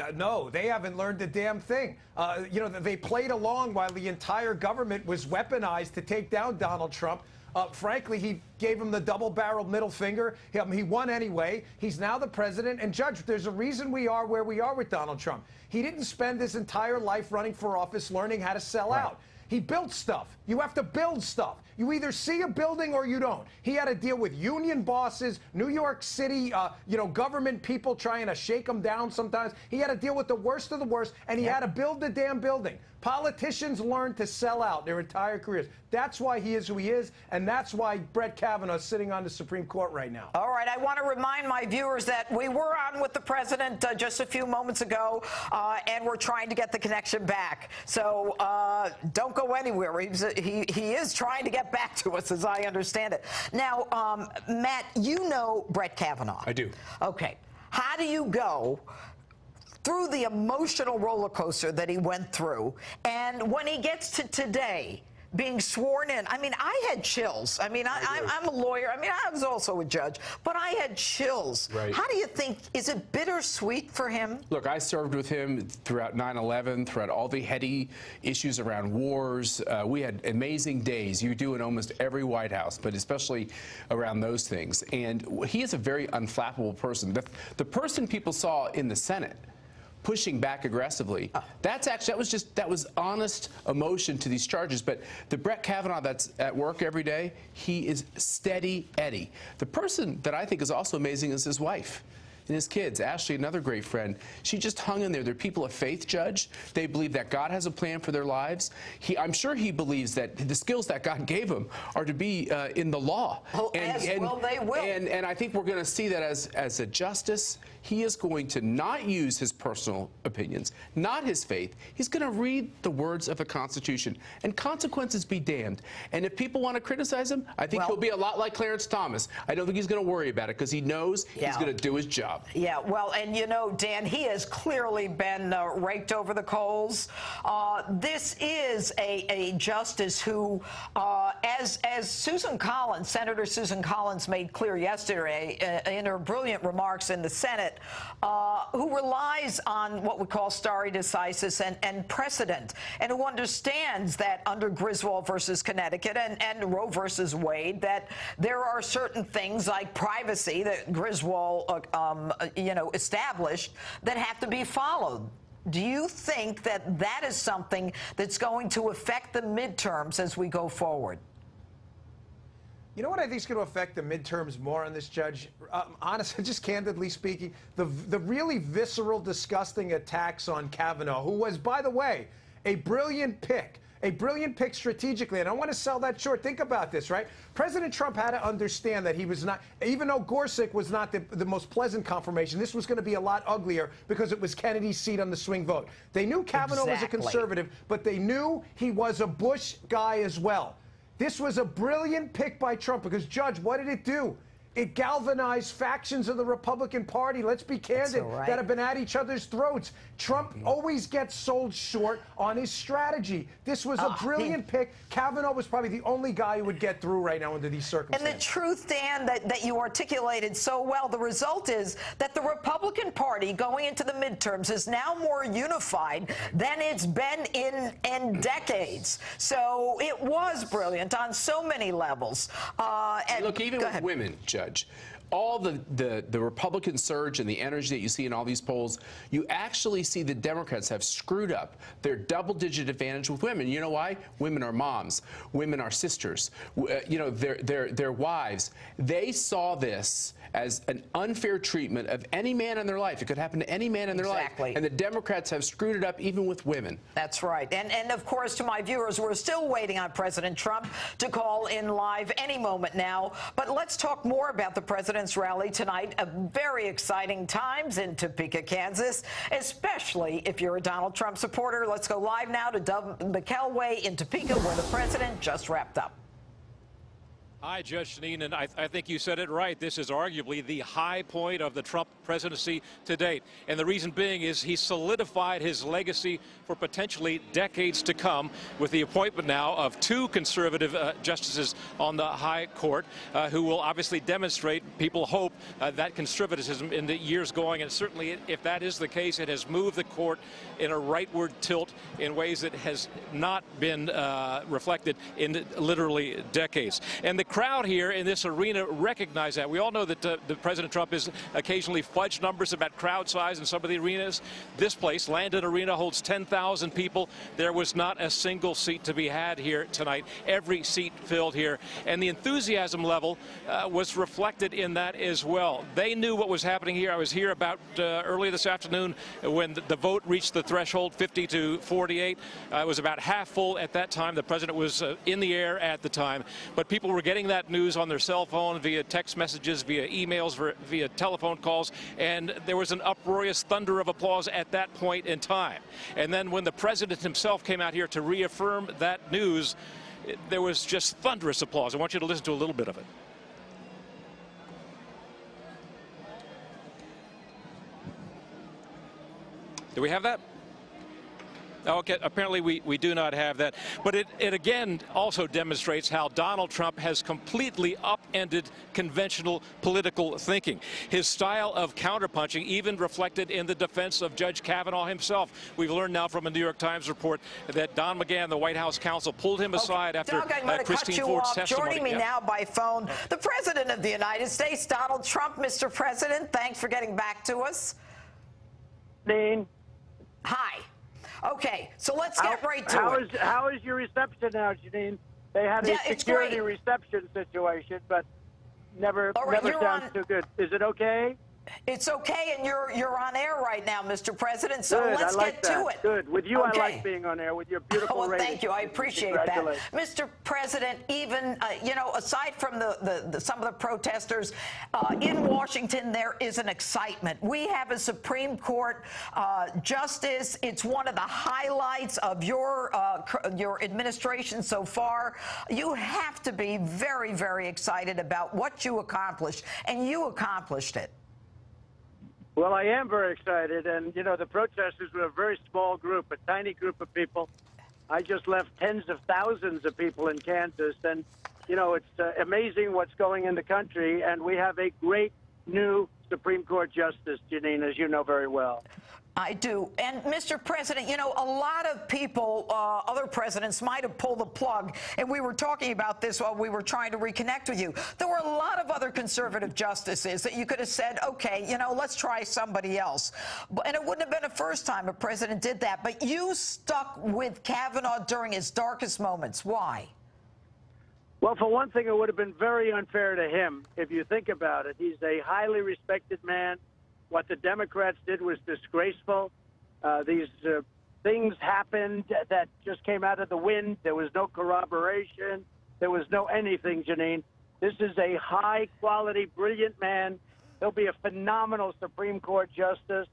Uh, no, they haven't learned a damn thing. Uh, you know, they played along while the entire government was weaponized to take down Donald Trump. Uh, frankly, he gave him the double barreled middle finger. He, he won anyway. He's now the president. And, Judge, there's a reason we are where we are with Donald Trump. He didn't spend his entire life running for office learning how to sell out. He built stuff. You have to build stuff. You either see a building or you don't. He had to deal with union bosses, New York City, uh, you know, government people trying to shake him down sometimes. He had to deal with the worst of the worst, and he had to build the damn building. Politicians learn to sell out their entire careers. That's why he is who he is, and that's why Brett Kavanaugh is sitting on the Supreme Court right now. All right, I want to remind my viewers that we were on with the president uh, just a few moments ago, uh, and we're trying to get the connection back. So uh, don't go anywhere. He's, he, he is trying to get back to us, as I understand it. Now, um, Matt, you know Brett Kavanaugh. I do. Okay. How do you go through the emotional roller coaster that he went through, and when he gets to today, being sworn in. I mean, I had chills. I mean, I, I'm, I'm a lawyer. I mean, I was also a judge, but I had chills. Right. How do you think? Is it bittersweet for him? Look, I served with him throughout 9 11, throughout all the heady issues around wars. Uh, we had amazing days. You do in almost every White House, but especially around those things. And he is a very unflappable person. The, the person people saw in the Senate pushing back aggressively. Ah. That's actually that was just that was honest emotion to these charges. But the Brett Kavanaugh that's at work every day, he is steady Eddie. The person that I think is also amazing is his wife and his kids. Ashley, another great friend, she just hung in there. They're people of faith, Judge. They believe that God has a plan for their lives. He, I'm sure he believes that the skills that God gave him are to be uh, in the law. Oh, as well they will. And, and I think we're going to see that as, as a justice. He is going to not use his personal opinions, not his faith. He's going to read the words of the Constitution, and consequences be damned. And if people want to criticize him, I think Well- he'll be a lot like Clarence Thomas. I don't think he's going to worry about it because he knows Yeah. he's going to do his job. Yeah, well, and you know, Dan, he has clearly been uh, raked over the coals. Uh, this is a, a justice who, uh, as as Susan Collins, Senator Susan Collins, made clear yesterday uh, in her brilliant remarks in the Senate, uh, who relies on what we call stare decisis and, and precedent, and who understands that under Griswold versus Connecticut and, and Roe versus Wade, that there are certain things like privacy that Griswold, uh, uh, you know, established that have to be followed. Do you think that that is something that's going to affect the midterms as we go forward? You know what I think is going to affect the midterms more on this, Judge? Um, honestly, just candidly speaking, the the really visceral, disgusting attacks on Kavanaugh, who was, by the way, a brilliant pick. A brilliant pick strategically, and I want to sell that short. Think about this, right? President Trump had to understand that he was not, even though Gorsuch was not the, the most pleasant confirmation, this was going to be a lot uglier because it was Kennedy's seat on the swing vote. They knew Kavanaugh was a conservative, but they knew he was a Bush guy as well. This was a brilliant pick by Trump because, Judge, what did it do? it galvanized factions of the Republican Party. Let's be candid, right. that have been at each other's throats. Trump always gets sold short on his strategy. This was a Ah, brilliant pick. Kavanaugh was probably the only guy who would get through right now under these circumstances. And the truth, Dan, that, that you articulated so well, the result is that the Republican Party going into the midterms is now more unified than it's been in, in decades. So it was brilliant on so many levels. Uh, and Look, even with ahead. women, Judge, all the, the, the Republican surge and the energy that you see in all these polls, you actually see the Democrats have screwed up their double digit advantage with women. You know why? Women are moms, women are sisters, uh, you know, they're, they're, they're wives. They saw this as an unfair treatment of any man in their life. It could happen to any man in their Exactly. life. And the Democrats have screwed it up even with women. That's right. And, and of course, to my viewers, we're still waiting on President Trump to call in live any moment now. But let's talk more about the president's rally tonight. A very exciting times in Topeka, Kansas, especially if you're a Donald Trump supporter. Let's go live now to Doug McKelway in Topeka, where the president just wrapped up. Hi, Judge and I, I think you said it right. This is arguably the high point of the Trump presidency to date. And the reason being is he solidified his legacy for potentially decades to come with the appointment now of two conservative uh, justices on the high court uh, who will obviously demonstrate, people hope, uh, that conservatism in the years going. And certainly, if that is the case, it has moved the court in a rightward tilt in ways that has not been uh, reflected in literally decades. And the crowd here in this arena recognize that. We all know that uh, the President Trump is occasionally fudged numbers about crowd size in some of the arenas. This place, Landon Arena, holds 10,000 people. There was not a single seat to be had here tonight. Every seat filled here. And the enthusiasm level uh, was reflected in that as well. They knew what was happening here. I was here about uh, earlier this afternoon when the, vote reached the threshold 50 to 48. Uh, it was about half full at that time. The president was uh, in the air at the time. But people were getting that news on their cell phone via text messages, via emails, via telephone calls. And there was an uproarious thunder of applause at that point in time. And then when the president himself came out here to reaffirm that news, there was just thunderous applause. I want you to listen to a little bit of it. Do we have that? Okay, apparently we, we do not have that. But it, it again also demonstrates how Donald Trump has completely upended conventional political thinking. His style of counterpunching even reflected in the defense of Judge Kavanaugh himself. We've learned now from a New York Times report that Don McGahn, the White House counsel, pulled him aside after Doug, I'm uh, going to cut Christine you Ford's off. testimony. Joining me Yeah. now by phone, the President of the United States, Donald Trump. Mr. President, thanks for getting back to us. Dean, Hi. Okay, so let's get how, right to how it. is how is your reception now, Jeanine? They had a Yeah, security reception situation, but never right, never sounds on- too good. Is it okay? It's okay, and you're you're on air right now, Mr. President. So Good. let's like get that. to it. Good. With you, Okay. I like being on air with your beautiful well, ratings. thank you. I appreciate that, Mr. President. Even uh, you know, aside from the, the, the some of the protesters uh, in Washington, there is an excitement. We have a Supreme Court uh, justice. It's one of the highlights of your uh, your administration so far. You have to be very, very excited about what you accomplished, and you accomplished it. Well, I am very excited, and you know the protesters were a very small group, a tiny group of people. I just left tens of thousands of people in Kansas, and you know it's uh, amazing what's going in the country, and we have a great new Supreme Court justice, Jeanine, as you know very well. I do. And, Mr. President, you know, a lot of people, uh, other presidents, might have pulled the plug. And we were talking about this while we were trying to reconnect with you. There were a lot of other conservative justices that you could have said, okay, you know, let's try somebody else. And it wouldn't have been the first time a president did that. But you stuck with Kavanaugh during his darkest moments. Why? Well, for one thing, it would have been very unfair to him if you think about it. He's a highly respected man. What the Democrats did was disgraceful. Uh, these uh, things happened that just came out of the wind. There was no corroboration. There was no anything, Jeanine. This is a high quality, brilliant man. He'll be a phenomenal Supreme Court justice.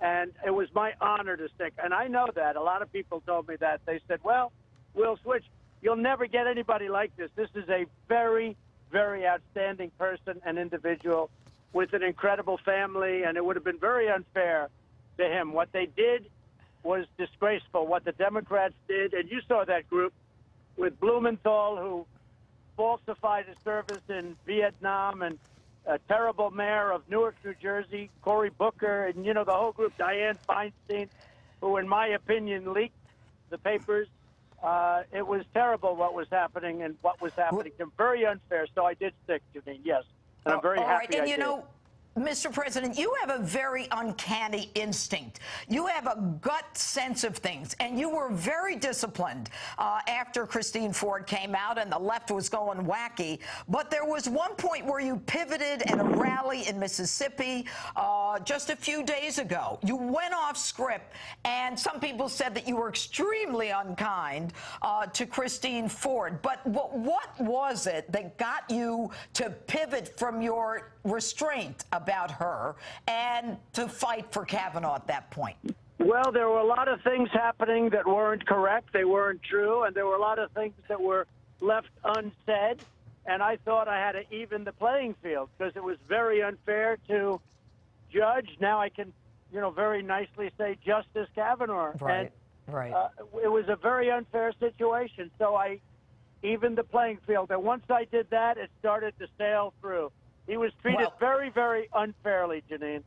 And it was my honor to stick. And I know that. A lot of people told me that. They said, well, we'll switch. You'll never get anybody like this. This is a very very outstanding person and individual with an incredible family, and it would have been very unfair to him. What they did was disgraceful. What the Democrats did, and you saw that group with Blumenthal, who falsified his service in Vietnam, and a terrible mayor of Newark, New Jersey, Cory Booker, and you know the whole group, Dianne Feinstein, who, in my opinion, leaked the papers. Uh, it was terrible what was happening and what was happening to him. Very unfair. So I did stick, Jeanine. Yes, and I'm very All happy. right, and I you did. know. Mr. President, you have a very uncanny instinct. You have a gut sense of things, and you were very disciplined uh, after Christine Ford came out and the left was going wacky. But there was one point where you pivoted at a rally in Mississippi uh, just a few days ago. You went off script, and some people said that you were extremely unkind uh, to Christine Ford. But what, was it that got you to pivot from your restraint about her and to fight for Kavanaugh at that point? Well, there were a lot of things happening that weren't correct. They weren't true. And there were a lot of things that were left unsaid. And I thought I had to even the playing field because it was very unfair to judge. Now I can, you know, very nicely say Justice Kavanaugh. Right, And, right. Uh, it was a very unfair situation. So I evened the playing field. And once I did that, it started to sail through. He was treated Well- very, very unfairly, Jeanine.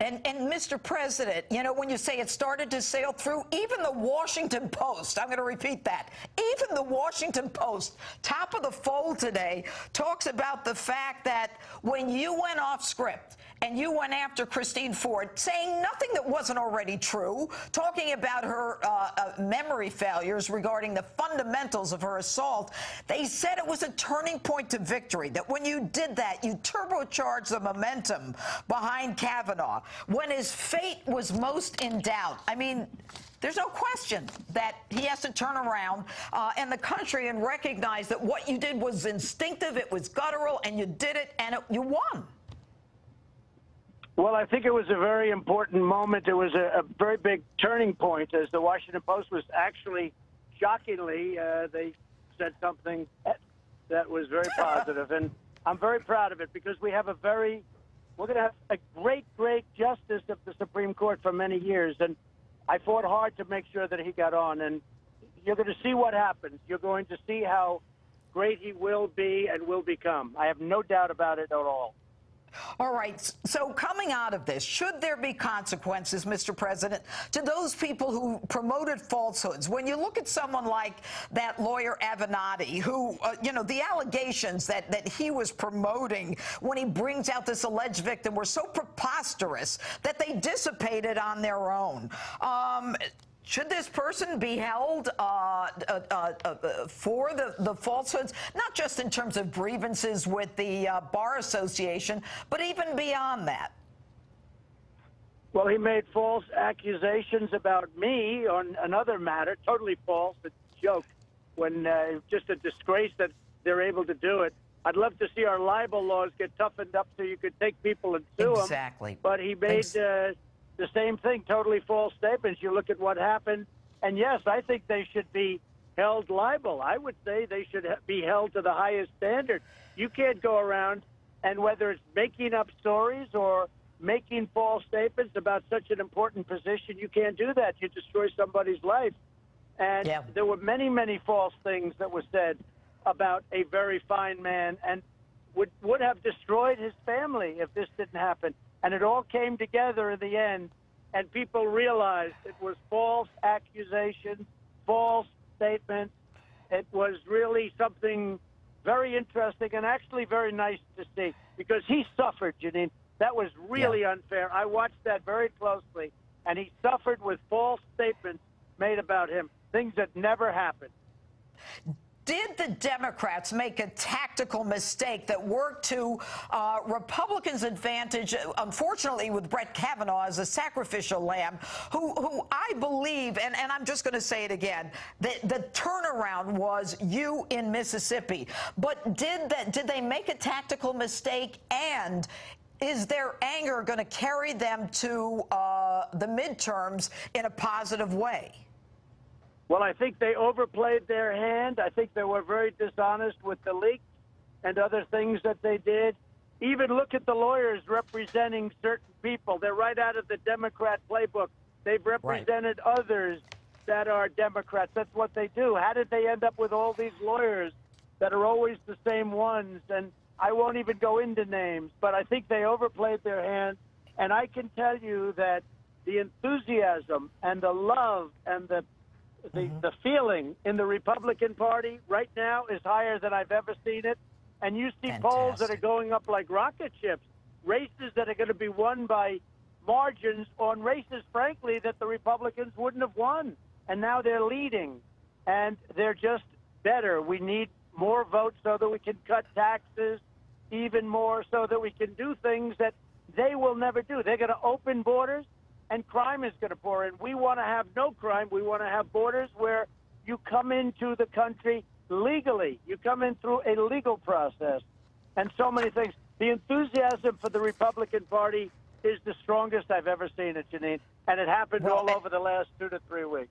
And, and Mr. President, you know, when you say it started to sail through, even the Washington Post, I'm going to repeat that, even the Washington Post, top of the fold today, talks about the fact that when you went off script and you went after Christine Ford, saying nothing that wasn't already true, talking about her uh, uh, memory failures regarding the fundamentals of her assault, they said it was a turning point to victory, that when you did that, you turbocharged the momentum behind Kavanaugh when his fate was most in doubt. I mean, there's no question that he has to turn around uh, in the country and recognize that what you did was instinctive, it was guttural, and you did it, and it, you won. Well, I think it was a very important moment. It was a, a very big turning point, as the Washington Post was actually, shockingly, uh, they said something that was very positive, and I'm very proud of it because we have a very, we're going to have a great, great justice of the Supreme Court for many years, and I fought hard to make sure that he got on, and you're going to see what happens. You're going to see how great he will be and will become. I have no doubt about it at all. All right. So coming out of this, should there be consequences, Mr. President, to those people who promoted falsehoods? When you look at someone like that lawyer Avenatti, who, uh, you know, the allegations that, that he was promoting when he brings out this alleged victim were so preposterous that they dissipated on their own. Um, should this person be held uh, uh, uh, uh, for the, the falsehoods, not just in terms of grievances with the uh, Bar Association, but even beyond that? Well, he made false accusations about me on another matter, totally false, a joke, when uh, just a disgrace that they're able to do it. I'd love to see our libel laws get toughened up so you could take people and sue them. Exactly. But he made Ex- uh, the same thing, totally false statements. You look at what happened, and yes, I think they should be held liable. I would say they should be held to the highest standard. You can't go around and whether it's making up stories or making false statements about such an important position, you can't do that. You destroy somebody's life. And Yeah. there were many, many false things that were said about a very fine man and would, would have destroyed his family if this didn't happen. And it all came together in the end, and people realized it was false accusations, false statements. It was really something very interesting and actually very nice to see because he suffered, Jeanine. That was really unfair. I watched that very closely, and he suffered with false statements made about him, things that never happened. Did the Democrats make a tactical mistake that worked to uh, Republicans' advantage, unfortunately, with Brett Kavanaugh as a sacrificial lamb, who, who I believe, and, and I'm just going to say it again, that the turnaround was you in Mississippi. But did that? Did they make a tactical mistake? And is their anger going to carry them to uh, the midterms in a positive way? Well, I think they overplayed their hand. I think they were very dishonest with the leaks. and other things that they did. Even look at the lawyers representing certain people. They're right out of the Democrat playbook. They've represented right. others that are Democrats. That's what they do. How did they end up with all these lawyers that are always the same ones? And I won't even go into names, but I think they overplayed their hand. And I can tell you that the enthusiasm and the love and the the, mm-hmm. the feeling in the Republican Party right now is higher than I've ever seen it. And you see Fantastic. polls that are going up like rocket ships, races that are going to be won by margins on races, frankly, that the Republicans wouldn't have won. And now they're leading, and they're just better. We need more votes so that we can cut taxes even more, so that we can do things that they will never do. They're going to open borders, and crime is going to pour in. We want to have no crime. We want to have borders where you come into the country legally. You come in through a legal process, and so many things. The enthusiasm for the Republican Party is the strongest I've ever seen it, Jeanine, and it happened well, all over the last two to three weeks.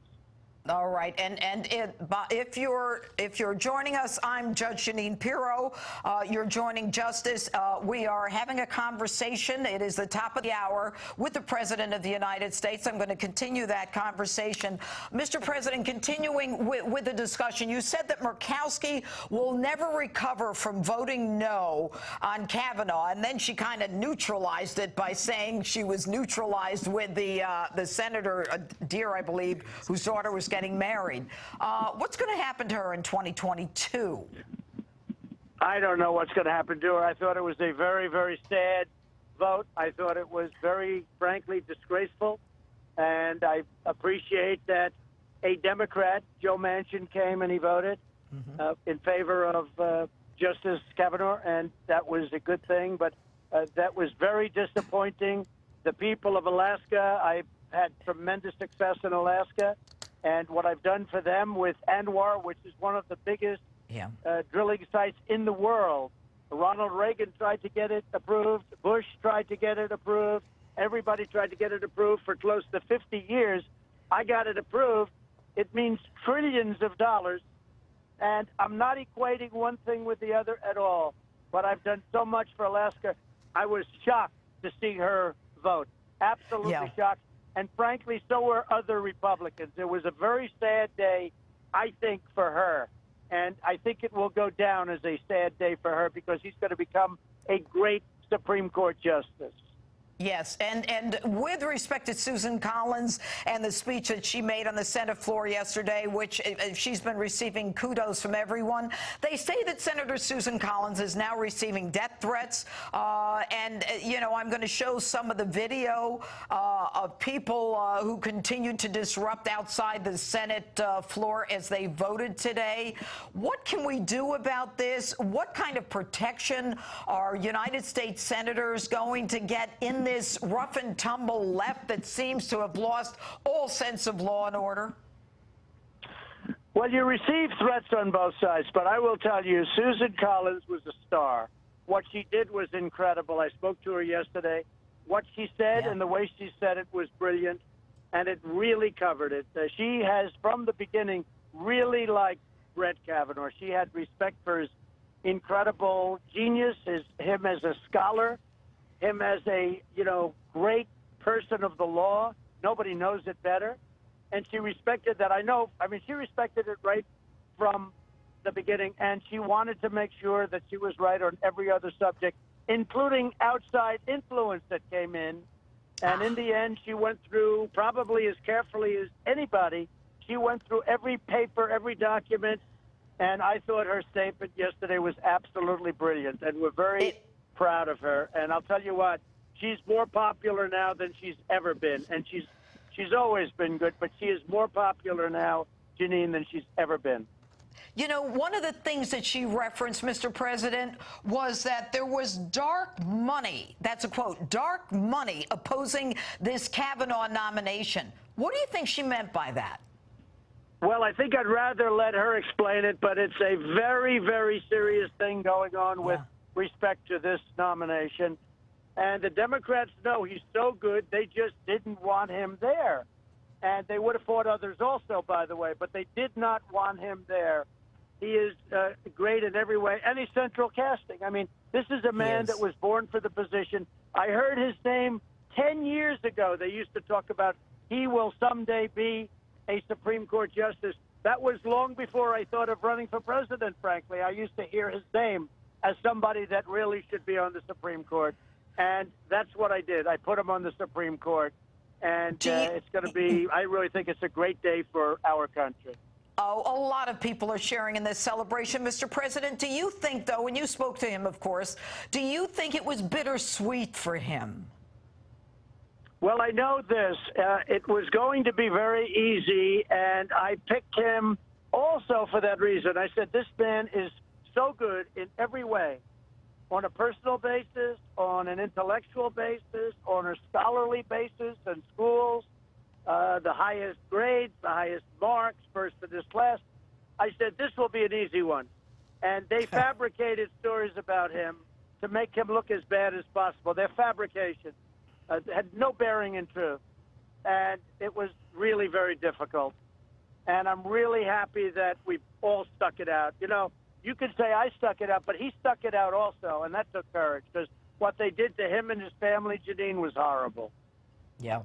All right, and and it, if you're if you're joining us, I'm Judge Jeanine Pirro. Uh, you're joining Justice. Uh, we are having a conversation. It is the top of the hour with the President of the United States. I'm going to continue that conversation, Mr. President. Continuing with, with the discussion, you said that Murkowski will never recover from voting no on Kavanaugh, and then she kind of neutralized it by saying she was neutralized with the uh, the Senator uh, Deer, I believe, whose daughter was getting married. Uh, what's going to happen to her in 2022? I don't know what's going to happen to her. I thought it was a very, very sad vote. I thought it was very, frankly, disgraceful. And I appreciate that a Democrat, Joe Manchin, came and he voted mm-hmm. uh, in favor of uh, Justice Kavanaugh, and that was a good thing. But uh, that was very disappointing. The people of Alaska, I had tremendous success in Alaska and what I've done for them with ANWR, which is one of the biggest yeah. uh, drilling sites in the world. Ronald Reagan tried to get it approved. Bush tried to get it approved. Everybody tried to get it approved for close to 50 years. I got it approved. It means trillions of dollars. And I'm not equating one thing with the other at all. But I've done so much for Alaska. I was shocked to see her vote. Absolutely yeah. shocked and frankly, so were other Republicans. It was a very sad day, I think, for her. And I think it will go down as a sad day for her because he's going to become a great Supreme Court justice. Yes, and and with respect to Susan Collins and the speech that she made on the Senate floor yesterday, which uh, uh, she's been receiving kudos from everyone, they say that Senator Susan Collins is now receiving death threats. Uh, and, uh, you know, I'm going to show some of the video uh, of people uh, who continued to disrupt outside the Senate floor as they voted today. What can we do about this? What kind of protection are United States senators going to get in this rough and tumble left that seems to have lost all sense of law and order? Well, you receive threats on both sides, but I will tell you, Susan Collins was a star. What she did was incredible. I spoke to her yesterday. What she said yeah. and the way she said it was brilliant, and it really covered it. Uh, she has, from the beginning, really liked Brett Kavanaugh. She had respect for his incredible genius, his, him as a scholar, him as a you know great person of the law. Nobody knows it better, and she respected that. I know. I mean, she respected it right from the beginning, and she wanted to make sure that she was right on every other subject, including outside influence that came in. And in the ah. end, she went through probably as carefully as anybody. She went through every paper, every document, and I thought her statement yesterday was absolutely brilliant. And we're very proud of her. And I'll tell you what, she's more popular now than she's ever been. And she's she's always been good, but she is more popular now, Jeanine, than she's ever been. You know, one of the things that she referenced, Mr. President, was that there was dark money. That's a quote dark money opposing this Kavanaugh nomination. What do you think she meant by that? Well, I think I'd rather let her explain it, but it's a very, very serious thing going on with. Yeah respect to this nomination. And the Democrats know he's so good, they just didn't want him there. And they would have fought others also, by the way, but they did not want him there. He is uh, great in every way, and he's central casting. I mean, this is a man Yes. that was born for the position. I heard his name 10 years ago. They used to talk about he will someday be a Supreme Court justice. That was long before I thought of running for president, frankly. I used to hear his name as somebody that really should be on the Supreme Court. And that's what I did. I put him on the Supreme Court. And Do uh, you- it's going to be, I really think it's a great day for our country. Oh, a lot of people are sharing in this celebration, Mr. President. Do you think, though, when you spoke to him, of course, do you think it was bittersweet for him? Well, I know this. Uh, it was going to be very easy, and I picked him also for that reason. I said, this man is so good in every way on a personal basis, on an intellectual basis, on a scholarly basis in schools, uh, the highest grades, the highest marks, first to his class. I said, this will be an easy one. And they fabricated stories about him to make him look as bad as possible. Their fabrication uh, had no bearing in truth. And it was really very difficult. And I'm really happy that we all stuck it out. You know, you could say I stuck it out, but he stuck it out also, and that took courage because what they did to him and his family, Jeanine, was horrible. Yeah,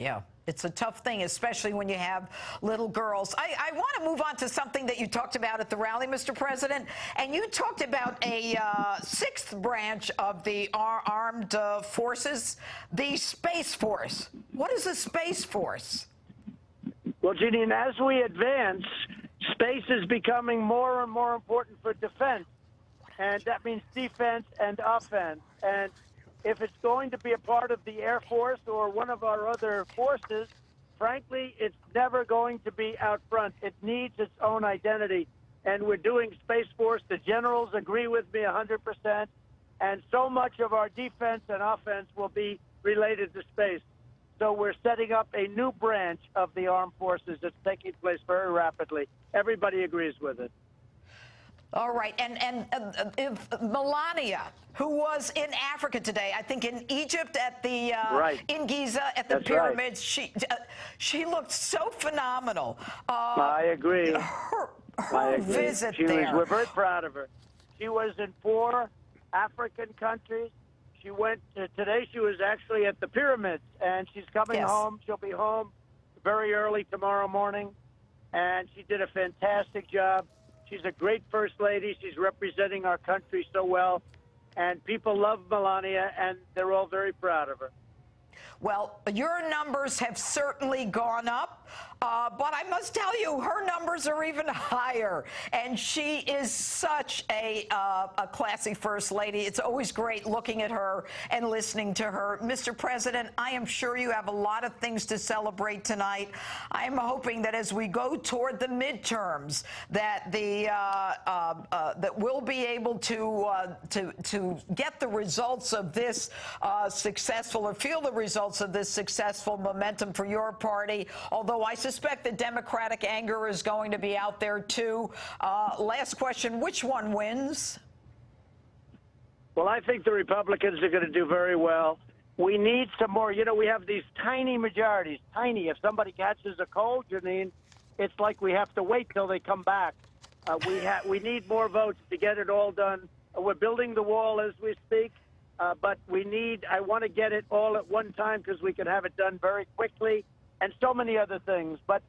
yeah. It's a tough thing, especially when you have little girls. I, I want to move on to something that you talked about at the rally, Mr. President. And you talked about a uh, sixth branch of the ar- armed uh, forces, the Space Force. What is the Space Force? Well, Jeanine, as we advance, space is becoming more and more important for defense. And that means defense and offense. And if it's going to be a part of the Air Force or one of our other forces, frankly, it's never going to be out front. It needs its own identity. And we're doing Space Force. The generals agree with me 100%. And so much of our defense and offense will be related to space. So we're setting up a new branch of the armed forces that's taking place very rapidly. Everybody agrees with it. All right, and and uh, if Melania, who was in Africa today, I think in Egypt at the uh, Right. in Giza at the That's right. pyramids, she uh, she looked so phenomenal. Uh, I agree. her her I agree. visit she there. Was, we're very proud of her. She was in four African countries. She went uh, today. She was actually at the pyramids, and she's coming Yes. home. She'll be home very early tomorrow morning, and she did a fantastic job. She's a great first lady. She's representing our country so well, and people love Melania, and they're all very proud of her. Well, your numbers have certainly gone up, uh, but I must tell you, her numbers are even higher. And she is such a, uh, a classy first lady. It's always great looking at her and listening to her. Mr. President, I am sure you have a lot of things to celebrate tonight. I am hoping that as we go toward the midterms, that the uh, uh, uh, that we'll be able to uh, to to get the results of this successful or feel the results of this successful momentum for your party. Although I suspect the Democratic anger is going to be out there too. Uh, last question: Which one wins? Well, I think the Republicans are going to do very well. We need some more. You know, we have these tiny majorities, tiny. If somebody catches a cold, Jeanine, it's like we have to wait till they come back. Uh, we ha- we need more votes to get it all done. We're building the wall as we speak, uh, but we need. I want to get it all at one time because we can have it done very quickly, and so many other things. But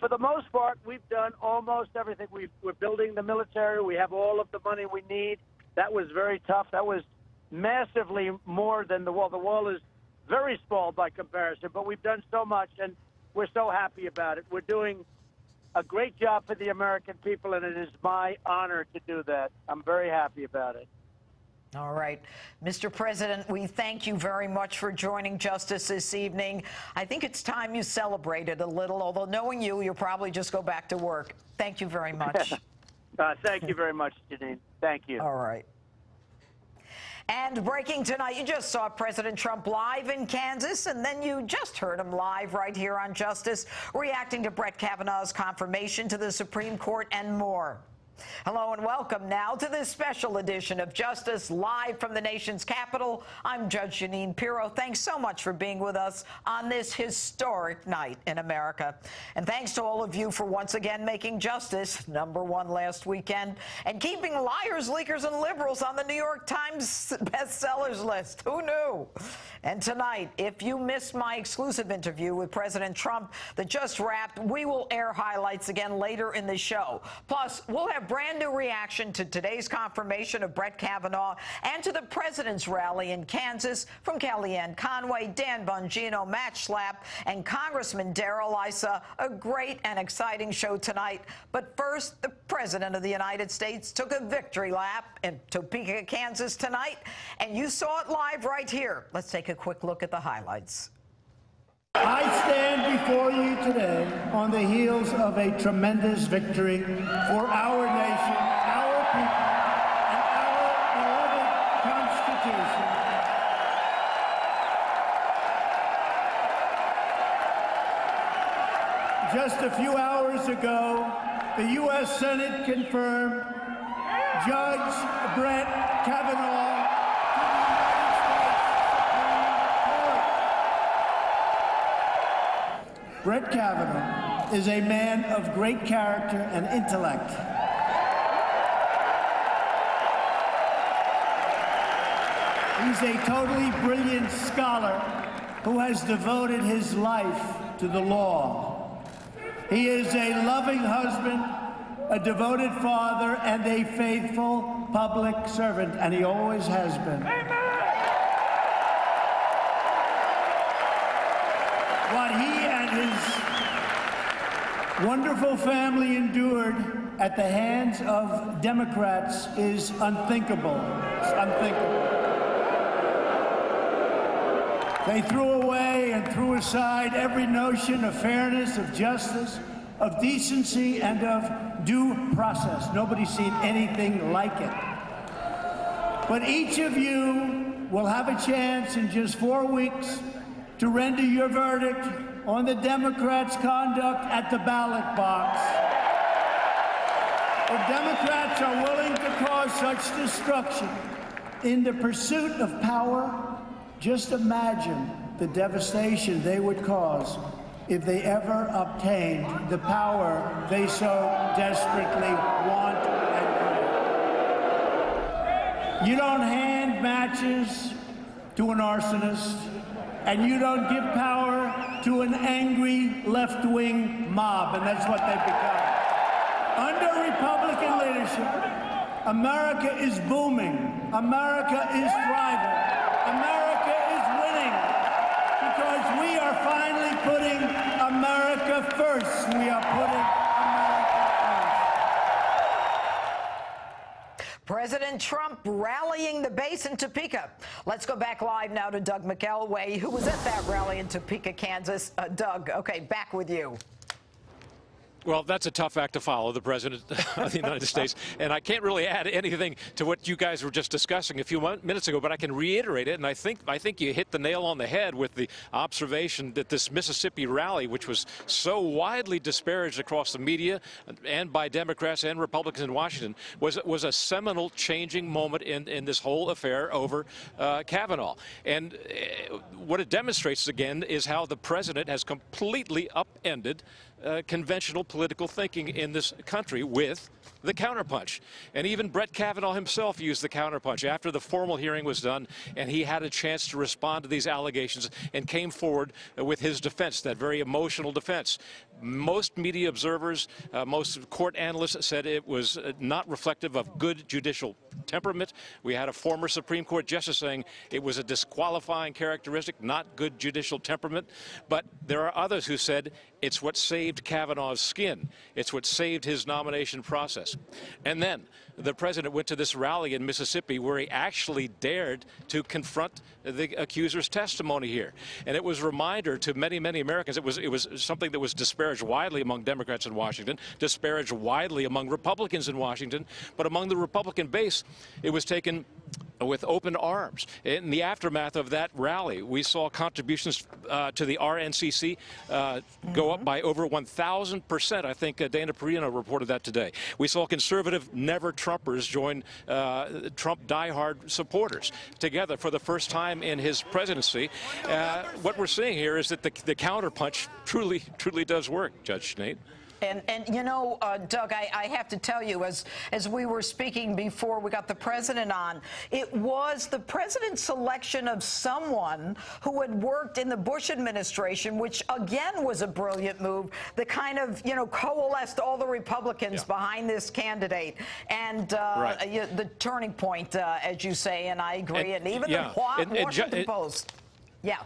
for the most part, we've done almost everything. We've, we're building the military. We have all of the money we need. That was very tough. That was massively more than the wall. The wall is very small by comparison, but we've done so much, and we're so happy about it. We're doing a great job for the American people, and it is my honor to do that. I'm very happy about it. All right. Mr. President, we thank you very much for joining Justice this evening. I think it's time you celebrated a little, although knowing you, you'll probably just go back to work. Thank you very much. Uh, thank you very much, Jeanine. Thank you. All right. And breaking tonight, you just saw President Trump live in Kansas, and then you just heard him live right here on Justice, reacting to Brett Kavanaugh's confirmation to the Supreme Court and more. Hello and welcome now to this special edition of Justice live from the nation's capital. I'm Judge Jeanine Pirro. Thanks so much for being with us on this historic night in America. And thanks to all of you for once again making justice number one last weekend and keeping liars, leakers, and liberals on the New York Times bestsellers list. Who knew? And tonight, if you missed my exclusive interview with President Trump that just wrapped, we will air highlights again later in the show. Plus, we'll have brand new reaction to today's confirmation of Brett Kavanaugh and to the president's rally in Kansas from Kellyanne Conway, Dan Bongino, Matt Schlapp, and Congressman Darrell Issa. A great and exciting show tonight. But first, the president of the United States took a victory lap in Topeka, Kansas tonight, and you saw it live right here. Let's take a quick look at the highlights. I stand before you today on the heels of a tremendous victory for our nation, our people, and our beloved Constitution. Just a few hours ago, the U.S. Senate confirmed Judge Brett Kavanaugh Brett Kavanaugh is a man of great character and intellect. He's a totally brilliant scholar who has devoted his life to the law. He is a loving husband, a devoted father, and a faithful public servant, and he always has been. What he and his wonderful family endured at the hands of Democrats is unthinkable. It's unthinkable. They threw away and threw aside every notion of fairness, of justice, of decency, and of due process. Nobody's seen anything like it. But each of you will have a chance in just four weeks to render your verdict on the Democrats' conduct at the ballot box. If Democrats are willing to cause such destruction in the pursuit of power, just imagine the devastation they would cause if they ever obtained the power they so desperately want and. You don't hand matches to an arsonist, and you don't give power to an angry left wing mob, and that's what they've become. Under Republican leadership, America is booming, America is thriving, America is winning because we are finally putting America first. We are putting President Trump rallying the base in Topeka. Let's go back live now to Doug McKelway, who was at that rally in Topeka, Kansas. Uh, Doug, okay, back with you. Well, that's a tough act to follow, the President of the United States. And I can't really add anything to what you guys were just discussing a few minutes ago, but I can reiterate it. And I think, I think you hit the nail on the head with the observation that this Mississippi rally, which was so widely disparaged across the media and by Democrats and Republicans in Washington, was, was a seminal changing moment in, in this whole affair over uh, Kavanaugh. And uh, what it demonstrates, again, is how the President has completely upended uh, conventional political thinking in this country with the counterpunch. And even Brett Kavanaugh himself used the counterpunch after the formal hearing was done and he had a chance to respond to these allegations and came forward with his defense, that very emotional defense. Most media observers, uh, most court analysts said it was uh, not reflective of good judicial temperament. We had a former Supreme Court justice saying it was a disqualifying characteristic, not good judicial temperament. But there are others who said it's what saved Kavanaugh's skin. It's what saved his nomination process. And then the president went to this rally in Mississippi where he actually dared to confront the accuser's testimony here. And it was a reminder to many, many Americans. It was, it was something that was disparaged widely among Democrats in Washington, disparaged widely among Republicans in Washington. But among the Republican base, it was taken with open arms. In the aftermath of that rally, we saw contributions uh, to the RNCC uh, go up by over 1,000%. I think uh, Dana Perino reported that today. We saw conservative never Trumpers join uh, Trump diehard supporters together for the first time in his presidency. Uh, what we're seeing here is that the, the counterpunch truly, truly does work, Judge Jeanine. And, and you know, uh, Doug, I, I, have to tell you, as, as we were speaking before we got the president on, it was the president's selection of someone who had worked in the Bush administration, which again was a brilliant move, that kind of, you know, coalesced all the Republicans yeah. behind this candidate. And uh, right. the turning point, uh, as you say, and I agree. And, and even yeah. the Washington Post. Yeah.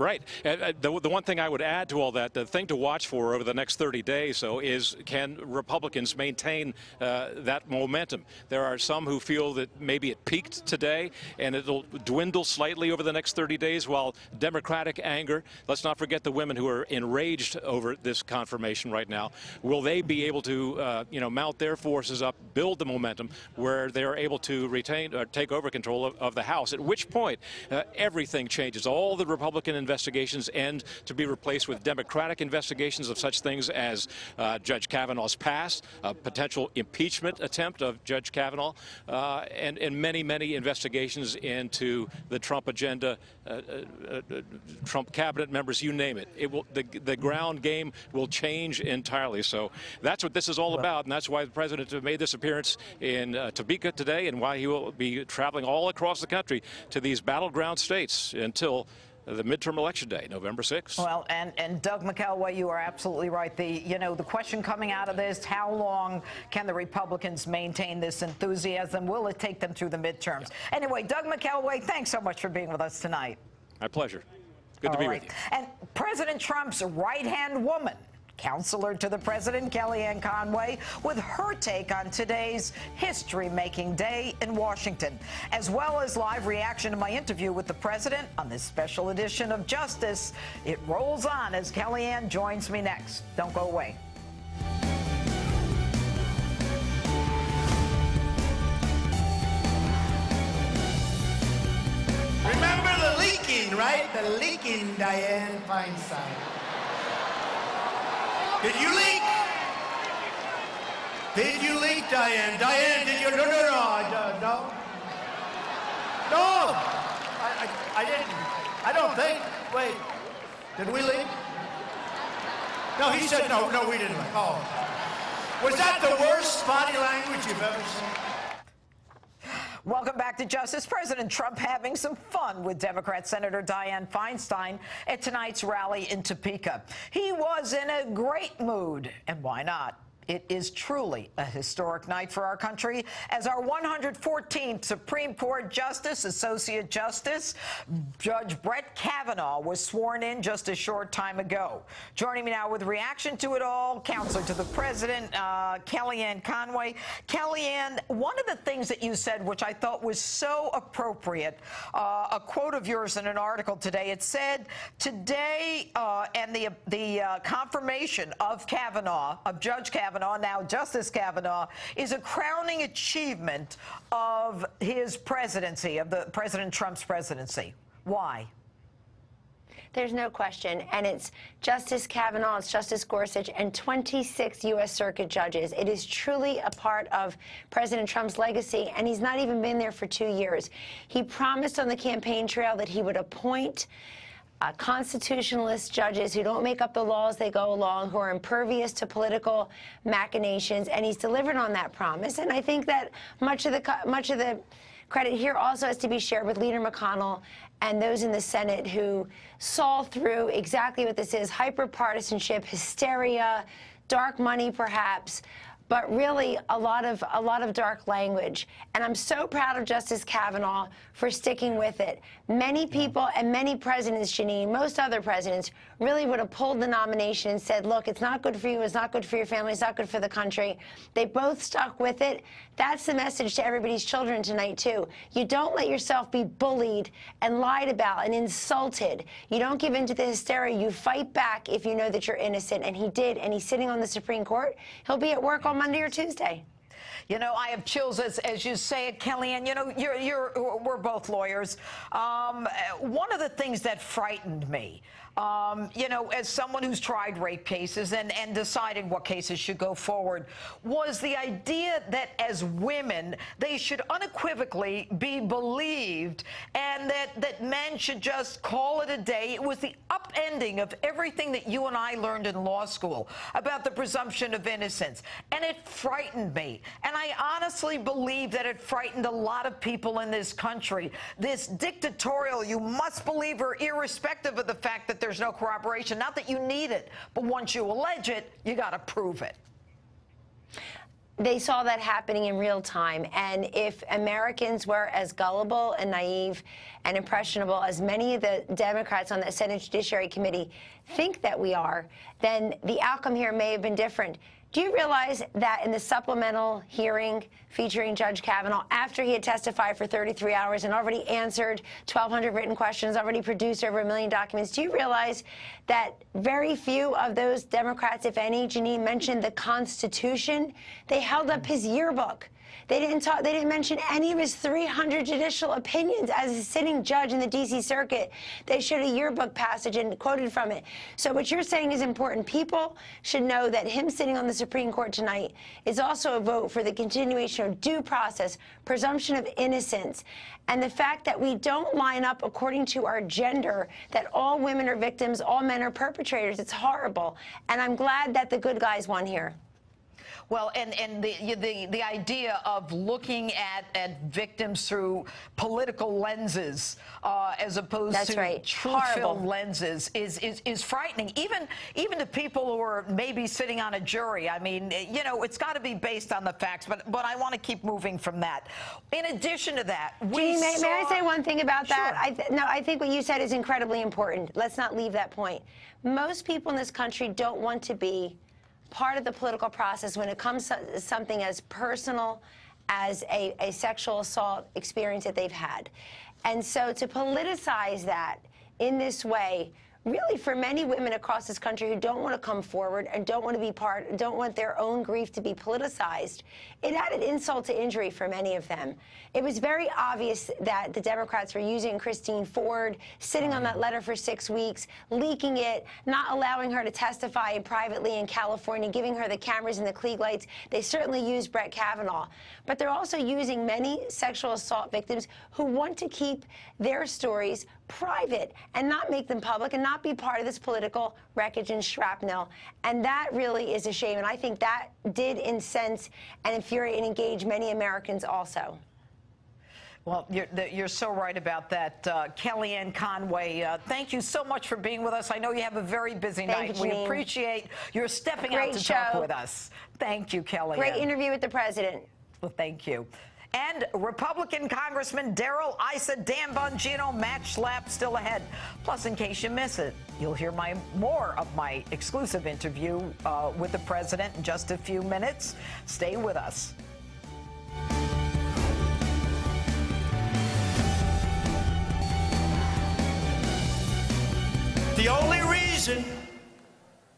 Right. Uh, the, the one thing I would add to all that, the thing to watch for over the next 30 days, so is can Republicans maintain uh, that momentum? There are some who feel that maybe it peaked today and it'll dwindle slightly over the next 30 days, while Democratic anger, let's not forget the women who are enraged over this confirmation right now, will they be able to, uh, you know, mount their forces up, build the momentum where they're able to retain or take over control of, of the House, at which point uh, everything changes. All the Republican investigations end to be replaced with Democratic investigations of such things as uh, Judge Kavanaugh's past, a potential impeachment attempt of Judge Kavanaugh, uh, and, and many, many investigations into the Trump agenda, uh, uh, uh, Trump cabinet members, you name it. It will the, the ground game will change entirely. So that's what this is all about, and that's why the president made this appearance in Topeka today, and why he will be traveling all across the country to these battleground states until the midterm election day, November 6th. Well, and, and Doug McKelway, you are absolutely right. The you know the question coming out of this: How long can the Republicans maintain this enthusiasm? Will it take them through the midterms? Yeah. Anyway, Doug McKelway, thanks so much for being with us tonight. My pleasure. Good All to be right. with you. And President Trump's right-hand woman counselor to the president, Kellyanne Conway, with her take on today's history-making day in Washington, as well as live reaction to my interview with the president on this special edition of Justice. It rolls on as Kellyanne joins me next. Don't go away. Remember the leaking, right? The leaking Dianne Feinstein. Did you leak? Did you leak, Dianne? Dianne, did you? No, no, no, I, no. No, I, I, I didn't. I don't think. Wait, did we leak? No, he said no. No, we didn't. Oh, was that the worst body language you've ever seen? Welcome back to Justice. President Trump having some fun with Democrat Senator Dianne Feinstein at tonight's rally in Topeka. He was in a great mood, and why not? It is truly a historic night for our country as our 114th Supreme Court Justice, Associate Justice, Judge Brett Kavanaugh was sworn in just a short time ago. Joining me now with reaction to it all, counselor to the president, uh, Kellyanne Conway. Kellyanne, one of the things that you said, which I thought was so appropriate, uh, a quote of yours in an article today, it said, today uh, and the, the uh, confirmation of Kavanaugh, of Judge Kavanaugh, Kavanaugh, now Justice Kavanaugh, is a crowning achievement of his presidency, of the President Trump's presidency. Why? There's no question. And it's Justice Kavanaugh, it's Justice Gorsuch, and 26 U.S. Circuit judges. It is truly a part of President Trump's legacy, and he's not even been there for two years. He promised on the campaign trail that he would appoint uh, constitutionalist judges who don't make up the laws they go along, who are impervious to political machinations, and he's delivered on that promise. And I think that much of the much of the credit here also has to be shared with Leader McConnell and those in the Senate who saw through exactly what this is: hyper-partisanship, hysteria, dark money, perhaps but really a lot of a lot of dark language. And I'm so proud of Justice Kavanaugh for sticking with it. Many people and many presidents, Jeanine, most other presidents, really would have pulled the nomination and said, look, it's not good for you, it's not good for your family, it's not good for the country. They both stuck with it. That's the message to everybody's children tonight, too. You don't let yourself be bullied and lied about and insulted. You don't give in to the hysteria. You fight back if you know that you're innocent. And he did, and he's sitting on the Supreme Court. He'll be at work on Monday or Tuesday. You know, I have chills as, as you say it, Kellyanne. You know, you're, you're, we're both lawyers. Um, one of the things that frightened me um, you know, as someone who's tried rape cases and, and decided what cases should go forward, was the idea that as women, they should unequivocally be believed and that, that men should just call it a day. It was the upending of everything that you and I learned in law school about the presumption of innocence. And it frightened me. And I honestly believe that it frightened a lot of people in this country. This dictatorial, you must believe her, irrespective of the fact that there's no corroboration. Not that you need it, but once you allege it, you got to prove it. They saw that happening in real time. And if Americans were as gullible and naive and impressionable as many of the Democrats on the Senate Judiciary Committee think that we are, then the outcome here may have been different. Do you realize that in the supplemental hearing featuring Judge Kavanaugh, after he had testified for 33 hours and already answered 1,200 written questions, already produced over a million documents, do you realize that very few of those Democrats, if any, Jeanine, mentioned the Constitution? They held up his yearbook. They didn't talk. They didn't mention any of his 300 judicial opinions as a sitting judge in the D.C. Circuit. They showed a yearbook passage and quoted from it. So what you're saying is important. People should know that him sitting on the Supreme Court tonight is also a vote for the continuation of due process, presumption of innocence, and the fact that we don't line up according to our gender. That all women are victims, all men are perpetrators. It's horrible. And I'm glad that the good guys won here. Well, and, and the, the, the idea of looking at, at victims through political lenses uh, as opposed That's to right. truth-filled lenses is, is, is frightening, even, even to people who are maybe sitting on a jury. I mean, you know, it's got to be based on the facts, but, but I want to keep moving from that. In addition to that, we may, saw... may I say one thing about that? Sure. I no, I think what you said is incredibly important. Let's not leave that point. Most people in this country don't want to be part of the political process when it comes to something as personal as a, a sexual assault experience that they've had. And so to politicize that in this way really for many women across this country who don't want to come forward and don't want to be part, don't want their own grief to be politicized, it added insult to injury for many of them. It was very obvious that the Democrats were using Christine Ford, sitting on that letter for six weeks, leaking it, not allowing her to testify privately in California, giving her the cameras and the Klieg lights. They certainly used Brett Kavanaugh. But they're also using many sexual assault victims who want to keep their stories private and not make them public and not be part of this political wreckage and shrapnel. And that really is a shame. And I think that did incense and infuriate and engage many Americans also. Well, you're, you're, so right about that. Uh, Kellyanne Conway, uh, thank you so much for being with us. I know you have a very busy thank night. You, we appreciate your stepping Great out to show. talk with us. Thank you, Kellyanne. Great interview with the president. Well, thank you. And Republican Congressman Darrell Issa, Dan Bongino, Matt Schlapp still ahead. Plus, in case you miss it, you'll hear my more of my exclusive interview uh, with the president in just a few minutes. Stay with us. The only reason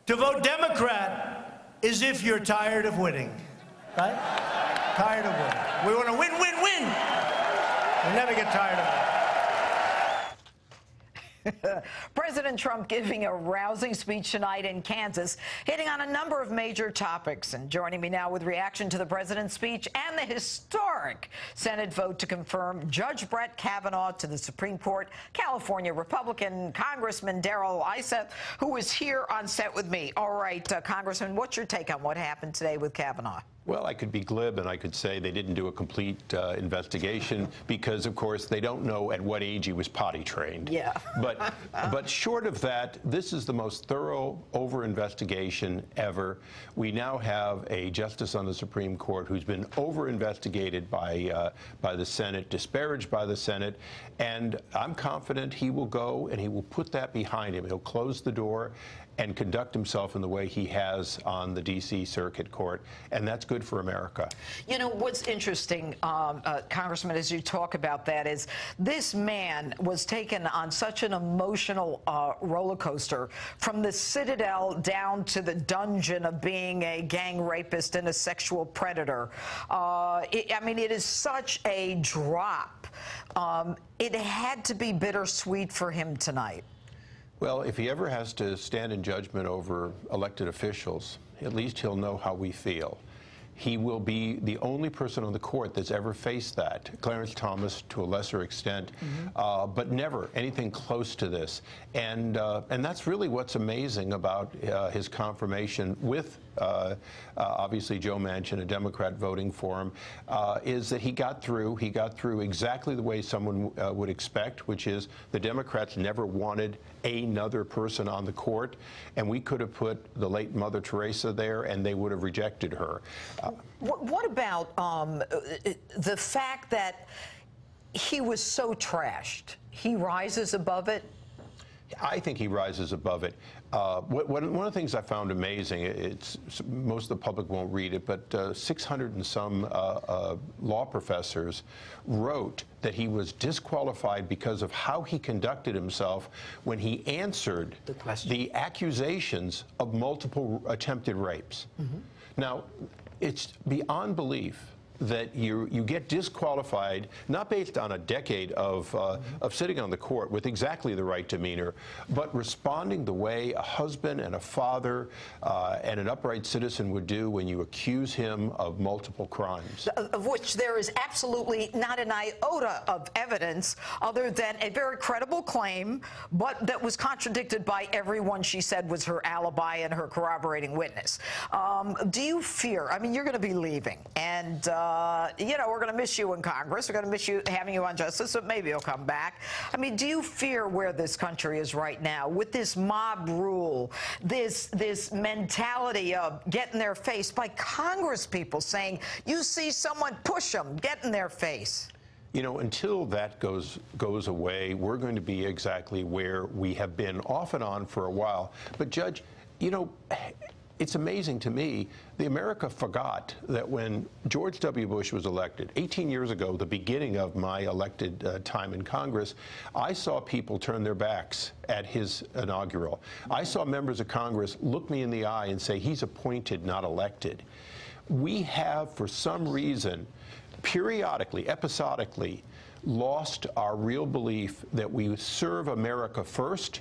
to vote Democrat is if you're tired of winning, right? tired of winning. We want to win, win, win. We never get tired of it. President Trump giving a rousing speech tonight in Kansas, hitting on a number of major topics. And joining me now with reaction to the president's speech and the historic Senate vote to confirm Judge Brett Kavanaugh to the Supreme Court, California Republican Congressman Darrell Issa, who is here on set with me. All right, uh, Congressman, what's your take on what happened today with Kavanaugh? Well, I could be glib and I could say they didn't do a complete uh, investigation because, of course, they don't know at what age he was potty trained. Yeah. but but short of that, this is the most thorough over investigation ever. We now have a justice on the Supreme Court who's been over investigated by uh, by the Senate, disparaged by the Senate, and I'm confident he will go and he will put that behind him. He'll close the door and conduct himself in the way he has on the D.C. Circuit Court, and that's good for America. You know, what's interesting, um, uh, Congressman, as you talk about that, is this man was taken on such an emotional uh, roller coaster from the citadel down to the dungeon of being a gang rapist and a sexual predator. Uh, it, I mean, it is such a drop. Um, it had to be bittersweet for him tonight. Well, if he ever has to stand in judgment over elected officials, at least he'll know how we feel. He will be the only person on the court that's ever faced that. Clarence Thomas, to a lesser extent, mm -hmm. uh, but never anything close to this. And uh, and that's really what's amazing about uh, his confirmation with uh, uh, obviously Joe Manchin, a Democrat voting for him, uh, is that he got through. He got through exactly the way someone would expect, which is the Democrats never wanted another person on the court, and we could have put the late Mother Teresa there, and they would have rejected her. What, what, about um, the fact that he was so trashed? He rises above it. I think he rises above it. Uh, one of the things I found amazing, it's most of the public won't read it, but uh, 600 and some uh, uh, law professors wrote that he was disqualified because of how he conducted himself when he answered the, the accusations of multiple attempted rapes. Mm -hmm. Now, it's beyond belief that you you get disqualified not based on a decade of uh, of sitting on the court with exactly the right demeanor, but responding the way a husband and a father uh, and an upright citizen would do when you accuse him of multiple crimes, of which there is absolutely not an iota of evidence other than a very credible claim, but that was contradicted by everyone she said was her alibi and her corroborating witness. Um, do you fear? I mean, you're going to be leaving, and. Uh, uh, you know, we're going to miss you in Congress. We're going to miss you having you on Justice, but maybe you'll come back. I mean, do you fear where this country is right now with this mob rule, this this mentality of get in their face by Congress people saying, you see someone push them, get in their face? You know, until that goes goes away, we're going to be exactly where we have been off and on for a while. But Judge, you know, it's amazing to me, the America forgot that when George W. Bush was elected, 18 years ago, the beginning of my elected uh, time in Congress, I saw people turn their backs at his inaugural. I saw members of Congress look me in the eye and say, he's appointed, not elected. We have, for some reason, periodically, episodically, lost our real belief that we serve America first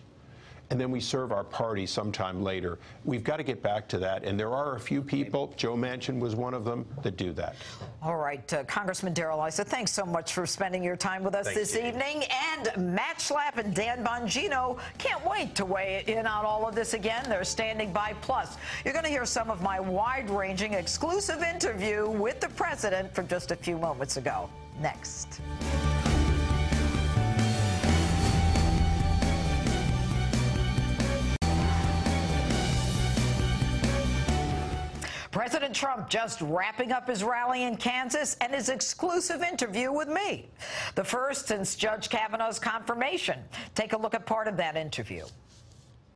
and then we serve our party sometime later. We've got to get back to that, and there are a few people, Joe Manchin was one of them, that do that. All right, uh, Congressman Darrell Issa, thanks so much for spending your time with us Thank this you. evening. And Matt Schlapp and Dan Bongino can't wait to weigh in on all of this again. They're standing by. Plus, you're going to hear some of my wide-ranging exclusive interview with the president from just a few moments ago. Next. President Trump just wrapping up his rally in Kansas and his exclusive interview with me. The first since Judge Kavanaugh's confirmation. Take a look at part of that interview.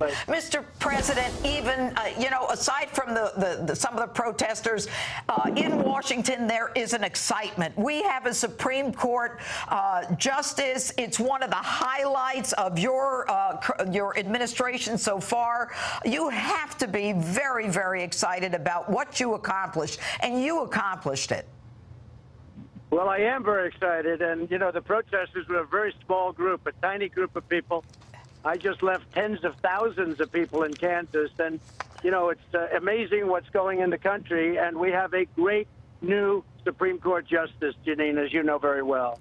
Mr. President, even, uh, you know, aside from the, the, the, some of the protesters uh, in Washington, there is an excitement. We have a Supreme Court uh, justice. It's one of the highlights of your, uh, your administration so far. You have to be very, very excited about what you accomplished, and you accomplished it. Well, I am very excited. And, you know, the protesters were a very small group, a tiny group of people I just left tens of thousands of people in Kansas, and you know it's uh, amazing what's going in the country, and we have a great new Supreme Court Justice, Jeanine, as you know very well.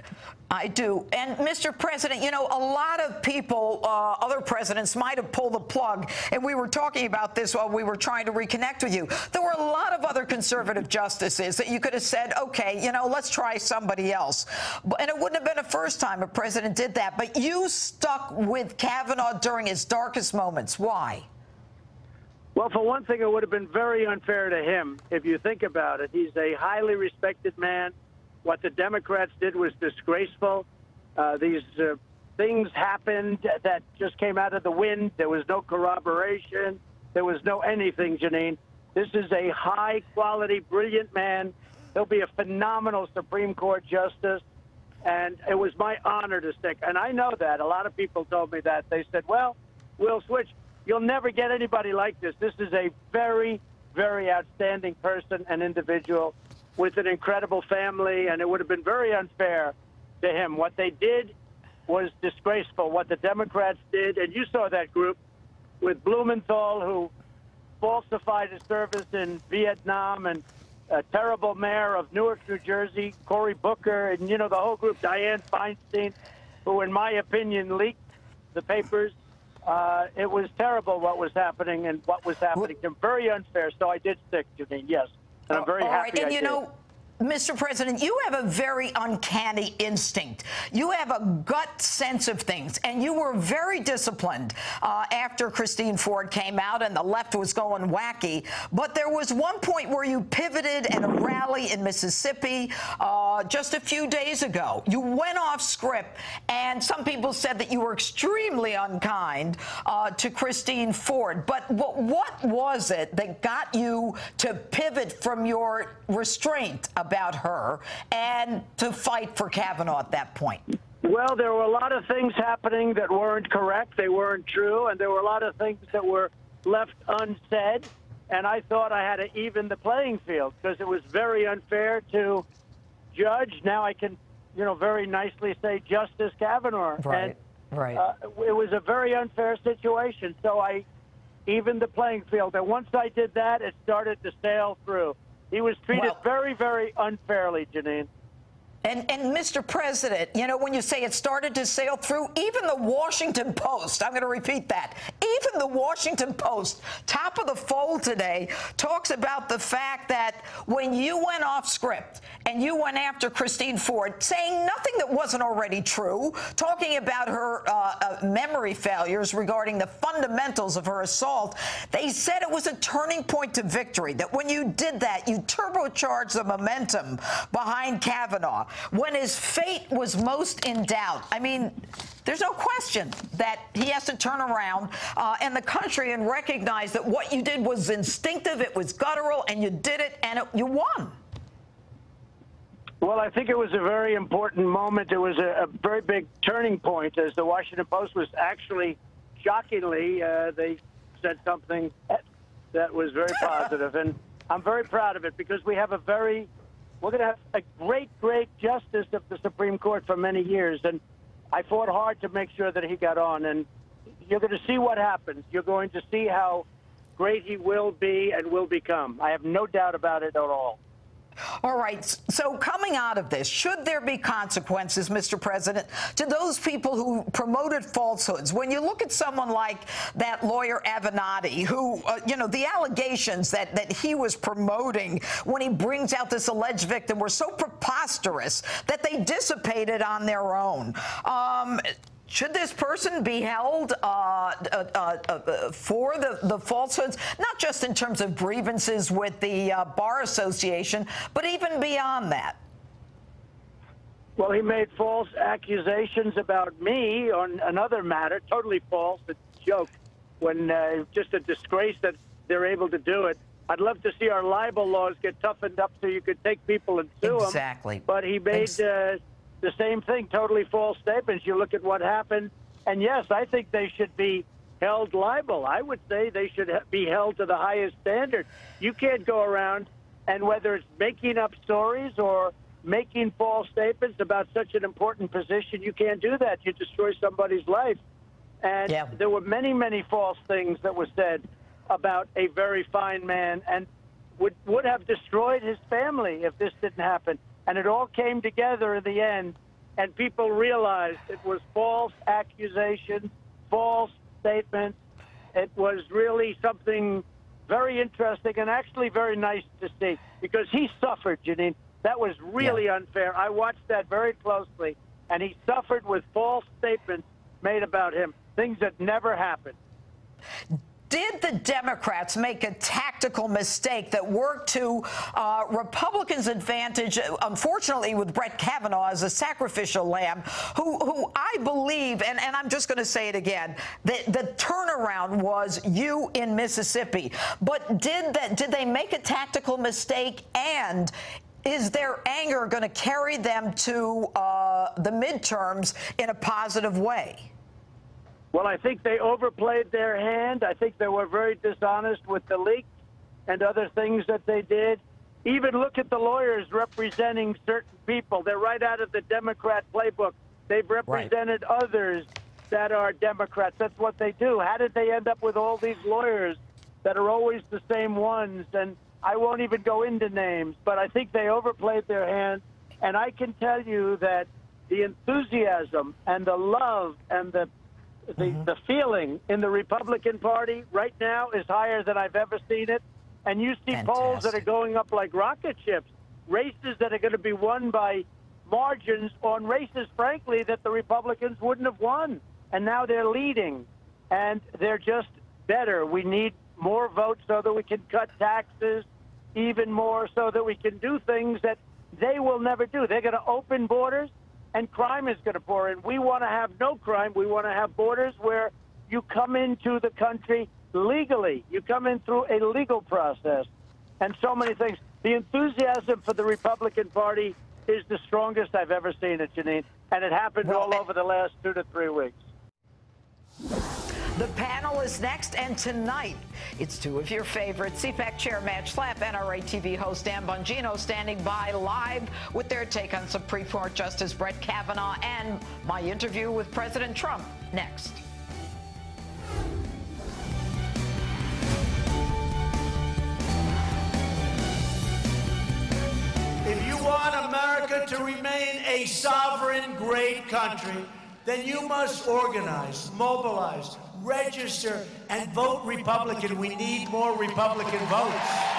I do. And, Mr. President, you know, a lot of people, uh, other presidents, might have pulled the plug. And we were talking about this while we were trying to reconnect with you. There were a lot of other conservative justices that you could have said, okay, you know, let's try somebody else. And it wouldn't have been the first time a president did that. But you stuck with Kavanaugh during his darkest moments. Why? Well, for one thing, it would have been very unfair to him if you think about it. He's a highly respected man. What the Democrats did was disgraceful. Uh, these uh, things happened that just came out of the wind. There was no corroboration. There was no anything, Jeanine. This is a high quality, brilliant man. He'll be a phenomenal Supreme Court justice. And it was my honor to stick. And I know that. A lot of people told me that. They said, well, we'll switch. You'll never get anybody like this. This is a very, very outstanding person and individual with an incredible family. And it would have been very unfair to him. What they did was disgraceful, what the Democrats did. And you saw that group with Blumenthal, who falsified his service in Vietnam and a terrible mayor of Newark, New Jersey, Cory Booker, and you know the whole group, Dianne Feinstein, who, in my opinion, leaked the papers. Uh, it was terrible what was happening and what was happening. Well, very unfair. So I did stick, Jeanine. Yes, and I'm very all happy. Right. And I you did. know. Mr. President, you have a very uncanny instinct. You have a gut sense of things, and you were very disciplined uh, after Christine Ford came out and the left was going wacky. But there was one point where you pivoted at a rally in Mississippi uh, just a few days ago. You went off script, and some people said that you were extremely unkind uh, to Christine Ford. But what, what was it that got you to pivot from your restraint? About her and to fight for Kavanaugh at that point? Well, there were a lot of things happening that weren't correct, they weren't true, and there were a lot of things that were left unsaid. And I thought I had to even the playing field because it was very unfair to judge. Now I can, you know, very nicely say Justice Kavanaugh. Right. And, right. Uh, it was a very unfair situation. So I evened the playing field. And once I did that, it started to sail through. He was treated well, very, very unfairly, Jeanine. And, and, Mr. President, you know, when you say it started to sail through, even the Washington Post, I'm going to repeat that, even the Washington Post, top of the fold today, talks about the fact that when you went off script and you went after Christine Ford, saying nothing that wasn't already true, talking about her uh, uh, memory failures regarding the fundamentals of her assault, they said it was a turning point to victory, that when you did that, you turbocharged the momentum behind Kavanaugh when his fate was most in doubt. I mean, there's no question that he has to turn around uh, in the country and recognize that what you did was instinctive, it was guttural, and you did it, and it, you won. Well, I think it was a very important moment. It was a, a very big turning point as the Washington Post was actually, shockingly, uh, they said something that was very positive, and I'm very proud of it because we have a very we're going to have a great, great justice of the Supreme Court for many years. And I fought hard to make sure that he got on. And you're going to see what happens. You're going to see how great he will be and will become. I have no doubt about it at all. All right. So coming out of this, should there be consequences, Mr. President, to those people who promoted falsehoods? When you look at someone like that lawyer Avenatti, who, uh, you know, the allegations that, that he was promoting when he brings out this alleged victim were so preposterous that they dissipated on their own. Um, should this person be held uh, uh, uh, uh, for the, the falsehoods, not just in terms of grievances with the uh, Bar Association, but even beyond that? Well, he made false accusations about me on another matter, totally false, a joke, when uh, just a disgrace that they're able to do it. I'd love to see our libel laws get toughened up so you could take people and sue exactly. them. Exactly. But he made the same thing, totally false statements. You look at what happened, and yes, I think they should be held liable. I would say they should be held to the highest standard. You can't go around and whether it's making up stories or making false statements about such an important position, you can't do that. You destroy somebody's life. And yeah. there were many, many false things that were said about a very fine man and would would have destroyed his family if this didn't happen. And it all came together in the end, and people realized it was false accusations, false statements. It was really something very interesting and actually very nice to see because he suffered, Jeanine. That was really yeah. unfair. I watched that very closely, and he suffered with false statements made about him, things that never happened. Did the Democrats make a tactical mistake that worked to uh, Republicans' advantage, unfortunately, with Brett Kavanaugh as a sacrificial lamb, who, who I believe, and, and I'm just going to say it again, that the turnaround was you in Mississippi. But did that? Did they make a tactical mistake? And is their anger going to carry them to uh, the midterms in a positive way? Well, I think they overplayed their hand. I think they were very dishonest with the leak and other things that they did. Even look at the lawyers representing certain people. They're right out of the Democrat playbook. They've represented right. others that are Democrats. That's what they do. How did they end up with all these lawyers that are always the same ones? And I won't even go into names, but I think they overplayed their hand. And I can tell you that the enthusiasm and the love and the the, mm-hmm. the feeling in the Republican Party right now is higher than I've ever seen it. And you see Fantastic. polls that are going up like rocket ships, races that are going to be won by margins on races, frankly, that the Republicans wouldn't have won. And now they're leading, and they're just better. We need more votes so that we can cut taxes even more so that we can do things that they will never do. They're going to open borders, and crime is going to pour in. We want to have no crime. We want to have borders where you come into the country legally. You come in through a legal process, and so many things. The enthusiasm for the Republican Party is the strongest I've ever seen it, Jeanine, and it happened all over the last two to three weeks. The panel is next, and tonight it's two of your favorites. CPAC Chair Matt Schlapp, NRA TV host Dan Bongino standing by live with their take on Supreme Court Justice Brett Kavanaugh and my interview with President Trump next. If you want America to remain a sovereign, great country, then you must organize, mobilize, register, and vote Republican. We need more Republican votes.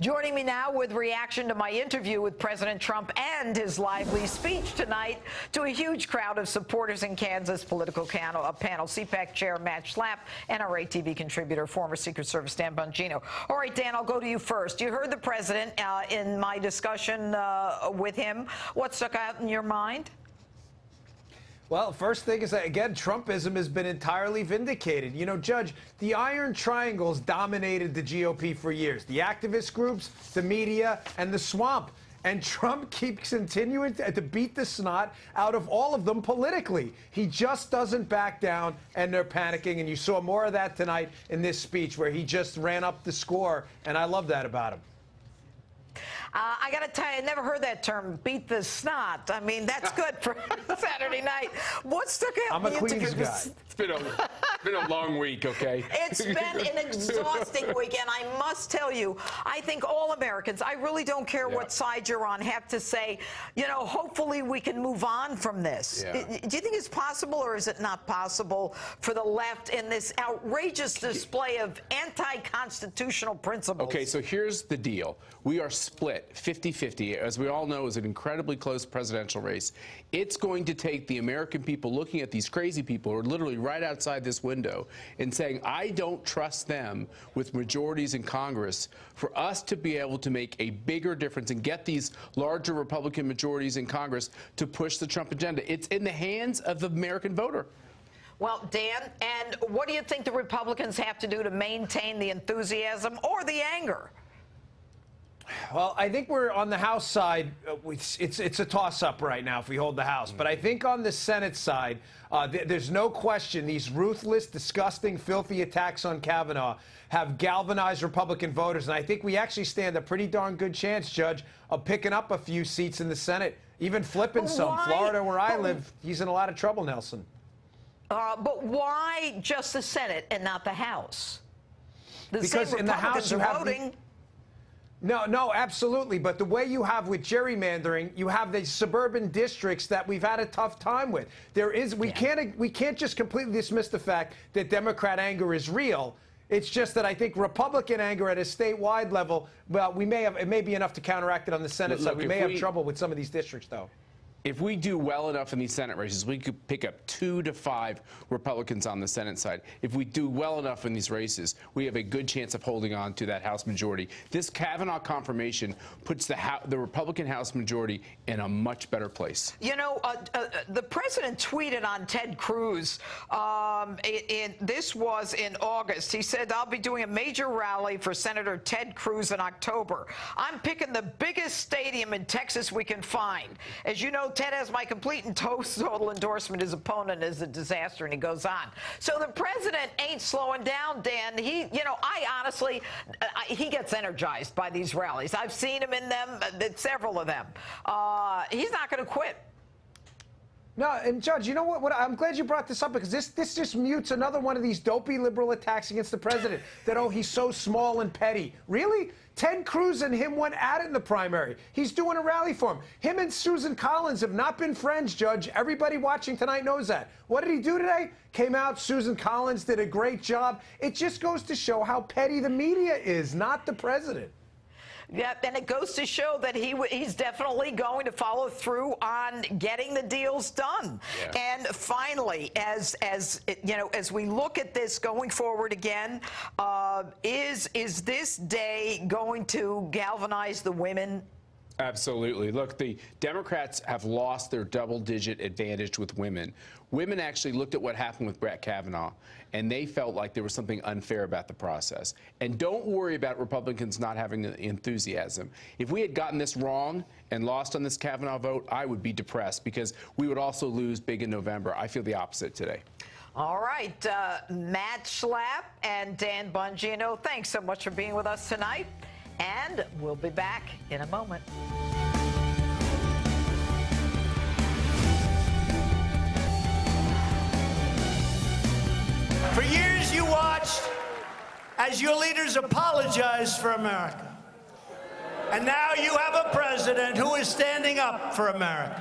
Joining me now with reaction to my interview with President Trump and his lively speech tonight to a huge crowd of supporters in Kansas, political panel, uh, panel CPAC Chair Matt Schlapp, NRA TV contributor, former Secret Service Dan Bongino. All right, Dan, I'll go to you first. You heard the president uh, in my discussion uh, with him. What stuck out in your mind? Well, first thing is that, again, Trumpism has been entirely vindicated. You know, Judge, the Iron Triangles dominated the GOP for years the activist groups, the media, and the swamp. And Trump keeps continuing to, to beat the snot out of all of them politically. He just doesn't back down, and they're panicking. And you saw more of that tonight in this speech where he just ran up the score, and I love that about him. Uh, I got to tell you, I never heard that term, beat the snot. I mean, that's good for Saturday night. What stuck out? I'm a Queens guy. It's been a, been a long week, okay? It's been an exhausting week, and I must tell you, I think all Americans, I really don't care yeah. what side you're on, have to say, you know, hopefully we can move on from this. Yeah. Do you think it's possible, or is it not possible for the left in this outrageous display of anti-constitutional principles? Okay, so here's the deal. We are split split 50-50. As we all know, is an incredibly close presidential race. It's going to take the American people looking at these crazy people who are literally right outside this window and saying, I don't trust them with majorities in Congress for us to be able to make a bigger difference and get these larger Republican majorities in Congress to push the Trump agenda. It's in the hands of the American voter. Well, Dan, and what do you think the Republicans have to do to maintain the enthusiasm or the anger? Well, I think we're on the House side. Uh, it's it's, it's a toss-up right now if we hold the House. But I think on the Senate side, uh, th there's no question these ruthless, disgusting, filthy attacks on Kavanaugh have galvanized Republican voters, and I think we actually stand a pretty darn good chance, Judge, of picking up a few seats in the Senate, even flipping some. Why? Florida, where I live, he's in a lot of trouble, Nelson. Uh, but why just the Senate and not the House? The because in the House you have. Voting. No, no, absolutely. But the way you have with gerrymandering, you have the suburban districts that we've had a tough time with. There is we yeah. can't we can't just completely dismiss the fact that Democrat anger is real. It's just that I think Republican anger at a statewide level, well, we may have it may be enough to counteract it on the Senate side. We may have trouble with some of these districts, though. If we do well enough in these Senate races, we could pick up two to five Republicans on the Senate side. If we do well enough in these races, we have a good chance of holding on to that House majority. This Kavanaugh confirmation puts the, the Republican House majority in a much better place. You know, uh, uh, the president tweeted on Ted Cruz. Um, in, in, this was in August. He said, "I'll be doing a major rally for Senator Ted Cruz in October. I'm picking the biggest stadium in Texas we can find. As you know." Ted has my complete and total endorsement. His opponent is a disaster, and he goes on. So the president ain't slowing down, Dan. He, you know, I honestly, I, he gets energized by these rallies. I've seen him in them, uh, several of them. Uh, he's not going to quit. No, and Judge, you know what, what? I'm glad you brought this up because this this just mutes another one of these dopey liberal attacks against the president. that oh, he's so small and petty. Really? Ted Cruz and him went at it in the primary. He's doing a rally for him. Him and Susan Collins have not been friends, Judge. Everybody watching tonight knows that. What did he do today? Came out, Susan Collins did a great job. It just goes to show how petty the media is, not the president. Yeah, and it goes to show that he he's definitely going to follow through on getting the deals done. Yeah. And finally, as as you know, as we look at this going forward again, uh, is is this day going to galvanize the women Absolutely. Look, the Democrats have lost their double digit advantage with women. Women actually looked at what happened with Brett Kavanaugh and they felt like there was something unfair about the process. And don't worry about Republicans not having the enthusiasm. If we had gotten this wrong and lost on this Kavanaugh vote, I would be depressed because we would also lose big in November. I feel the opposite today. All right, uh, Matt Schlapp and Dan Bongino, thanks so much for being with us tonight. And we'll be back in a moment. For years, you watched as your leaders apologized for America. And now you have a president who is standing up for America.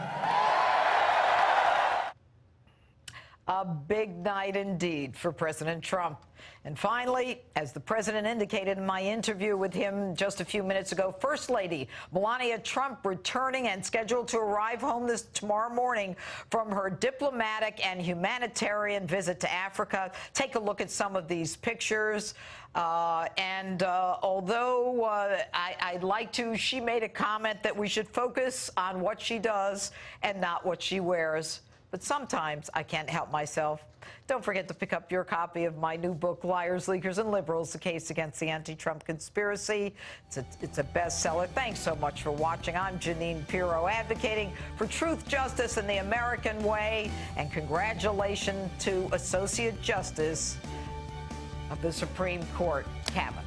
A big night indeed for President Trump. And finally, as the president indicated in my interview with him just a few minutes ago, First Lady Melania Trump returning and scheduled to arrive home this tomorrow morning from her diplomatic and humanitarian visit to Africa. Take a look at some of these pictures. Uh, and uh, although uh, I, would like to, she made a comment that we should focus on what she does and not what she wears. But sometimes I can't help myself. Don't forget to pick up your copy of my new book, Liars, Leakers, and Liberals, The Case Against the Anti-Trump Conspiracy. It's a, it's a bestseller. Thanks so much for watching. I'm Jeanine Pirro, advocating for truth, justice, and the American way. And congratulations to Associate Justice of the Supreme Court, Kavanaugh.